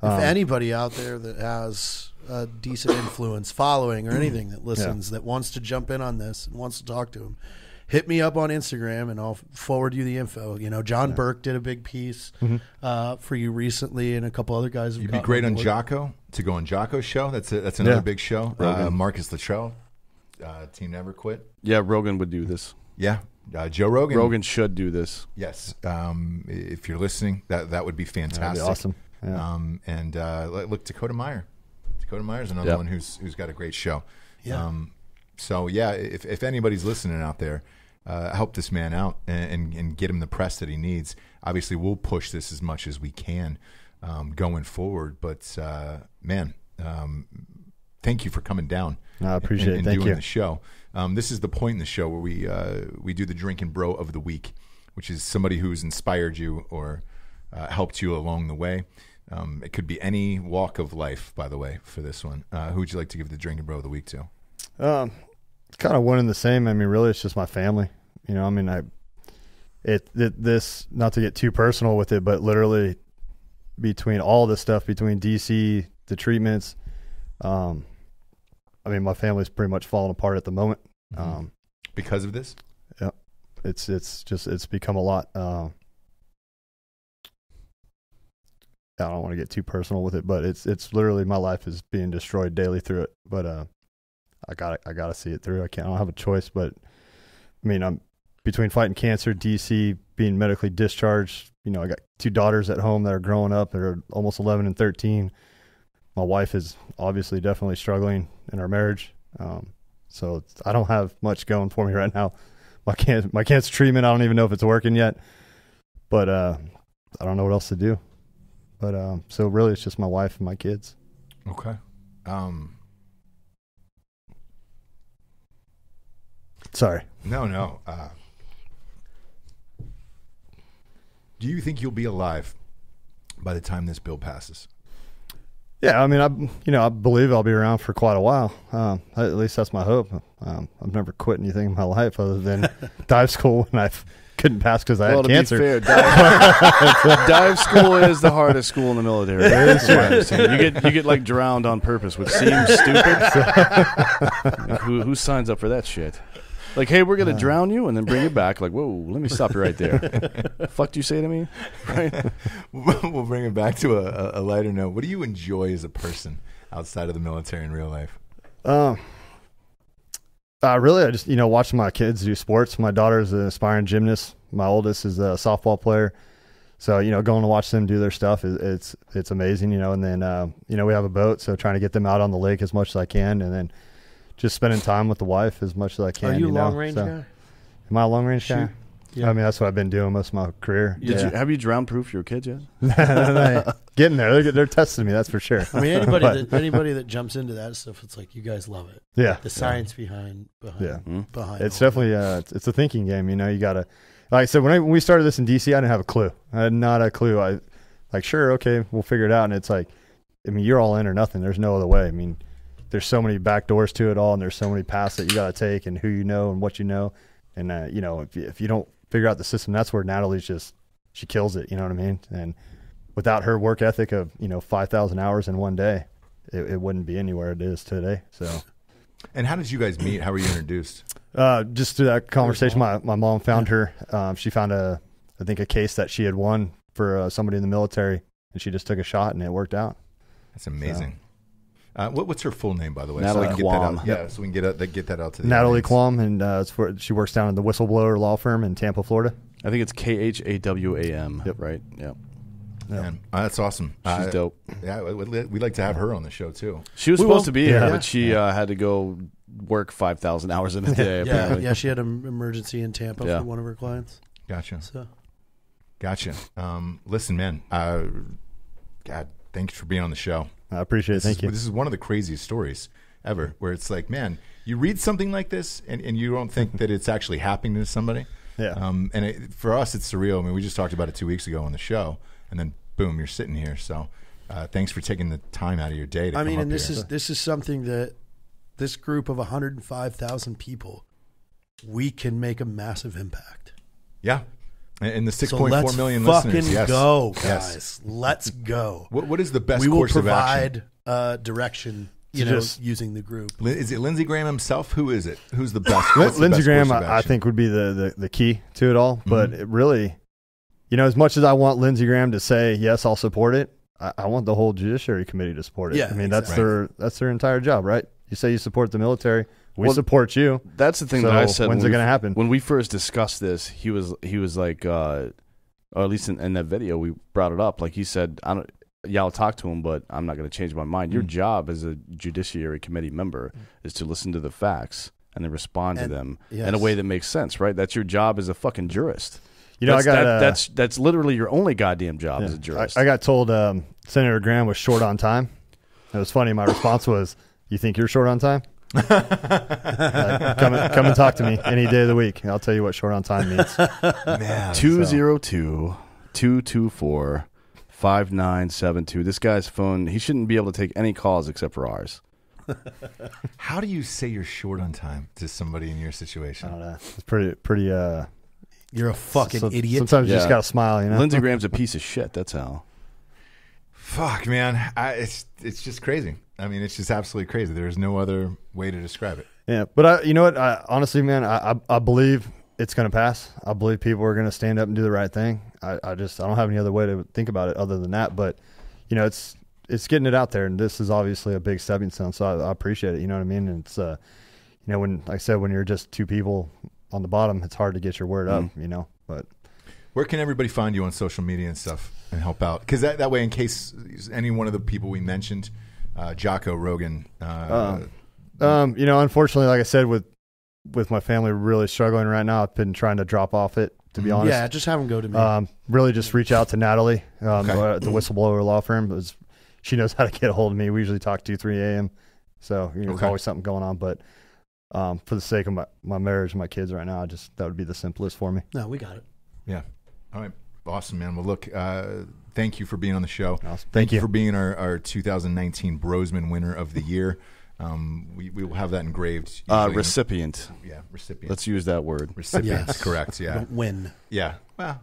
Speaker 4: If
Speaker 5: Um,
Speaker 4: anybody out there that has a decent influence, following, or anything that listens that wants to jump in on this and wants to talk to him, hit me up on Instagram and I'll forward you the info. You know, John Burke did a big piece uh, for you recently, and a couple other guys. have
Speaker 3: You'd be great on
Speaker 4: board.
Speaker 3: Jocko to go on Jocko's show. That's a, that's another
Speaker 5: Yeah.
Speaker 3: big show. Uh, Marcus Luttrell, uh, Team Never Quit.
Speaker 2: Yeah, Rogan would do this.
Speaker 3: Yeah, uh, Joe Rogan.
Speaker 2: Rogan should do this.
Speaker 3: Yes. Um, if you're listening, that that would be fantastic.
Speaker 5: That'd be awesome. Yeah.
Speaker 3: Um, and uh, look, look, Dakota Meyer. Dakota Meyer's another
Speaker 2: Yep.
Speaker 3: one who's who's got a great show.
Speaker 4: Yeah.
Speaker 3: Um, so yeah, if if anybody's listening out there, uh, help this man out and, and and get him the press that he needs. Obviously, we'll push this as much as we can um, going forward. But uh, man, um, thank you for coming down.
Speaker 5: I appreciate
Speaker 3: and,
Speaker 5: it.
Speaker 3: and
Speaker 5: Thank
Speaker 3: doing
Speaker 5: you.
Speaker 3: the show. Um, this is the point in the show where we uh, we do the drinking bro of the week, which is somebody who's inspired you or uh, helped you along the way. Um, it could be any walk of life, by the way, for this one. Uh, who would you like to give the drinking bro of the week to?
Speaker 5: Um, kind of one and the same. I mean, really, it's just my family. You know, I mean, I it, it this not to get too personal with it, but literally between all this stuff, between DC, the treatments, um, I mean, my family's pretty much falling apart at the moment. Um,
Speaker 3: Because of this?
Speaker 5: Yeah, it's it's just it's become a lot. Uh, I don't want to get too personal with it, but it's it's literally my life is being destroyed daily through it. But uh, I got I got to see it through. I can't. I don't have a choice. But I mean, I'm between fighting cancer, DC, being medically discharged. You know, I got two daughters at home that are growing up. They're almost 11 and 13. My wife is obviously definitely struggling in our marriage. Um, so it's, I don't have much going for me right now. My can my cancer treatment, I don't even know if it's working yet. But uh, I don't know what else to do. But um, so really, it's just my wife and my kids.
Speaker 3: Okay. Um,
Speaker 5: Sorry.
Speaker 3: no, no. Uh, do you think you'll be alive by the time this bill passes?
Speaker 5: Yeah, I mean, I you know I believe I'll be around for quite a while. Um, at least that's my hope. Um, I've never quit anything in my life other than dive school when I've couldn't pass because I
Speaker 2: well,
Speaker 5: had
Speaker 2: to
Speaker 5: cancer.
Speaker 2: be fair, dive, dive school is the hardest school in the military. That's what I understand. You get you get like drowned on purpose, which seems stupid. Who who signs up for that shit? Like, hey, we're gonna drown you and then bring you back. Like, whoa, let me stop you right there. Fuck, do you say to me? Right?
Speaker 3: we'll bring it back to a, a lighter note. What do you enjoy as a person outside of the military in real life?
Speaker 5: Um, uh, really, I just you know watching my kids do sports. My daughter is an aspiring gymnast. My oldest is a softball player. So you know, going to watch them do their stuff is it's it's amazing. You know, and then uh, you know we have a boat, so trying to get them out on the lake as much as I can, and then just spending time with the wife as much as I can.
Speaker 4: Are you, a
Speaker 5: know?
Speaker 4: long range
Speaker 5: So-
Speaker 4: guy?
Speaker 5: Am I a long range guy?
Speaker 4: Yeah.
Speaker 5: I mean, that's what I've been doing most of my career.
Speaker 2: Did you have you drown proof your kids yet?
Speaker 5: Getting there, they're, they're testing me. That's for sure.
Speaker 4: I mean, anybody
Speaker 5: But-
Speaker 4: that anybody that jumps into that stuff, it's like you guys love it.
Speaker 5: yeah,
Speaker 4: The science behind behind
Speaker 5: Yeah.
Speaker 2: Hmm?
Speaker 4: behind
Speaker 5: it's definitely uh, it's, it's a thinking game. You know, you gotta. Like I said, when, I, when we started this in DC, I didn't have a clue. I had not a clue. I like sure, okay, we'll figure it out. And it's like, I mean, you're all in or nothing. There's no other way. I mean, there's so many back doors to it all, and there's so many paths that you got to take, and who you know and what you know, and uh, you know if you, if you don't figure out the system, that's where Natalie's just she kills it. You know what I mean? And without her work ethic of you know five thousand hours in one day, it, it wouldn't be anywhere it is today. So.
Speaker 3: And how did you guys meet? How were you introduced?
Speaker 5: Uh, just through that conversation, my, my mom found her. Um, she found a, I think a case that she had won for uh, somebody in the military, and she just took a shot, and it worked out.
Speaker 3: That's amazing. Uh, what, what's her full name, by the way?
Speaker 2: Natalie
Speaker 3: we can get that
Speaker 2: Khawam.
Speaker 3: out. Yeah, so we can get out, get that out to the
Speaker 5: Natalie
Speaker 3: audience.
Speaker 5: Khawam, and uh, it's for, she works down in the Whistleblower Law Firm in Tampa, Florida.
Speaker 2: I think it's K H A W A M.
Speaker 5: Yep.
Speaker 2: Right? Yeah.
Speaker 3: Man, uh, that's awesome.
Speaker 2: She's
Speaker 3: Uh,
Speaker 2: dope.
Speaker 3: Yeah, we'd, we'd like to have her on the show too.
Speaker 2: She was
Speaker 4: We
Speaker 2: supposed
Speaker 4: will.
Speaker 2: to be here,
Speaker 5: Yeah.
Speaker 2: but she uh, had to go work five thousand hours in a day.
Speaker 4: Yeah,
Speaker 2: apparently.
Speaker 4: yeah. She had an emergency in Tampa
Speaker 2: Yeah.
Speaker 4: for one of her clients.
Speaker 3: Gotcha.
Speaker 4: So
Speaker 3: Gotcha. Um, listen, man. Uh, God, thanks for being on the show.
Speaker 5: I appreciate it.
Speaker 3: This
Speaker 5: Thank
Speaker 3: is,
Speaker 5: you.
Speaker 3: This is one of the craziest stories ever, where it's like, man, you read something like this and, and you don't think that it's actually happening to somebody.
Speaker 5: Yeah.
Speaker 3: Um, and it, for us, it's surreal. I mean, we just talked about it two weeks ago on the show, and then boom, you're sitting here. So, uh, thanks for taking the time out of your day to
Speaker 4: I
Speaker 3: come
Speaker 4: mean,
Speaker 3: up
Speaker 4: and this
Speaker 3: here.
Speaker 4: is this is something that this group of 105,000 people, we can make a massive impact.
Speaker 3: yeah. And, and the six
Speaker 4: So
Speaker 3: point
Speaker 4: let's
Speaker 3: four million
Speaker 4: fucking
Speaker 3: listeners. Yes.
Speaker 4: go, guys.
Speaker 3: Yes.
Speaker 4: Let's go.
Speaker 3: What what is the best
Speaker 4: we will
Speaker 3: course of action?
Speaker 4: provide uh, direction. You know,
Speaker 5: just-
Speaker 4: using the group.
Speaker 3: Is it Lindsey Graham himself? Who is it? Who's the best? What's
Speaker 5: Lindsey
Speaker 3: best
Speaker 5: Graham, I, I think, would be the, the, the key to it all. But
Speaker 3: Mhm.
Speaker 5: it really, you know, as much as I want Lindsey Graham to say yes, I'll support it, I, I want the whole Judiciary Committee to support it.
Speaker 4: Yeah,
Speaker 5: I mean, that's their that's their entire job, right? You say you support the military, we
Speaker 2: Well,
Speaker 5: support you.
Speaker 2: That's the thing
Speaker 5: So
Speaker 2: that I said.
Speaker 5: when's
Speaker 2: when
Speaker 5: it gonna happen?
Speaker 2: When we first discussed this, he was he was like, uh, or at least in, in that video, we brought it up. Like he said, I don't. Yeah, I'll talk to him, but I'm not going to change my mind. Your
Speaker 5: Mm.
Speaker 2: job as a judiciary committee member is to listen to the facts and then respond
Speaker 4: And-
Speaker 2: to them in a way that makes sense, right? That's your job as a fucking jurist.
Speaker 5: You know,
Speaker 2: that's,
Speaker 5: I got
Speaker 2: that-
Speaker 5: uh,
Speaker 2: that's that's literally your only goddamn job as a jurist.
Speaker 5: I, I got told um, Senator Graham was short on time. It was funny. My response was, "You think you're short on time? Like, come, and, come and talk to me any day of the week. I'll tell you what short on time means."
Speaker 3: Man,
Speaker 2: 202 224 5972. This guy's phone, he shouldn't be able to take any calls except for ours.
Speaker 3: how do you say you're short on time to somebody in your
Speaker 5: I
Speaker 3: situation?
Speaker 5: don't know. It's pretty, pretty. Uh,
Speaker 4: You're a fucking
Speaker 5: so-
Speaker 4: idiot.
Speaker 5: Sometimes you just gotta smile. You know,
Speaker 2: Lindsey Graham's a piece of shit. That's how.
Speaker 3: Fuck, man, I, it's it's just crazy. I mean, it's just absolutely crazy. There's no other way to describe it.
Speaker 5: Yeah, but I, you know what? I, honestly, man, I, I, I believe it's going to pass. I believe people are going to stand up and do the right thing. I, I just I don't have any other way to think about it other than that. But you know, it's it's getting it out there, and this is obviously a big stepping stone. So I, I appreciate it. You know what I mean? And it's uh, you know, when like I said, when you're just two people on the bottom, it's hard to get your word up. You know, but
Speaker 3: Where can everybody find you on social media and stuff and help out? Because that, that way, in case any one of the people we mentioned, uh, Jocko Rogan, uh,
Speaker 5: Um, you know, unfortunately, like I said, with with my family really struggling right now, I've been trying to drop off it. To be
Speaker 3: Mhm.
Speaker 5: honest,
Speaker 4: yeah, just have them go to me.
Speaker 5: Um, really, just reach out to Natalie, um,
Speaker 3: Okay.
Speaker 5: uh, the whistleblower law firm. It was, she knows how to get a hold of me. We usually talk two, three a.m. So you know, there's always something going on. But um, for the sake of my, my marriage and my kids right now, I just that would be the simplest for me.
Speaker 4: no, we got it.
Speaker 3: yeah. All right, awesome, man. Well, look, uh, thank you for being on the show.
Speaker 5: Awesome. Thank you.
Speaker 3: for being our, our 2019 Brosman winner of the year. Um, we we will have that engraved.
Speaker 2: Uh,
Speaker 3: usually in-
Speaker 2: recipient.
Speaker 3: yeah, recipient.
Speaker 2: Let's use that word.
Speaker 3: recipients.
Speaker 4: Yes.
Speaker 3: Correct. Yeah.
Speaker 4: Don't win.
Speaker 3: Yeah. Well.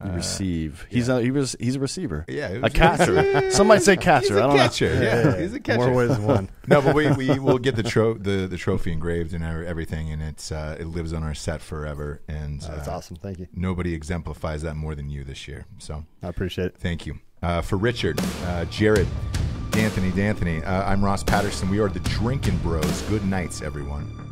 Speaker 2: Receive. He's a he was he's a receiver.
Speaker 3: Uh, Yeah,
Speaker 2: a catcher. Some might say catcher.
Speaker 3: He's a
Speaker 2: I don't
Speaker 3: catcher. Yeah, he's a catcher.
Speaker 5: More ways than one.
Speaker 3: no, but we we will get the tro- the the trophy engraved and everything, and it's uh, it lives on our set forever. And
Speaker 5: That's
Speaker 3: uh,
Speaker 5: awesome. Thank you.
Speaker 3: Nobody exemplifies that more than you this year. So
Speaker 5: I appreciate it.
Speaker 3: thank you uh, for Richard, uh, Jared, D'Anthony, D'Anthony. Uh, I'm Ross Patterson. We are the Drinking Bros. Good nights, everyone.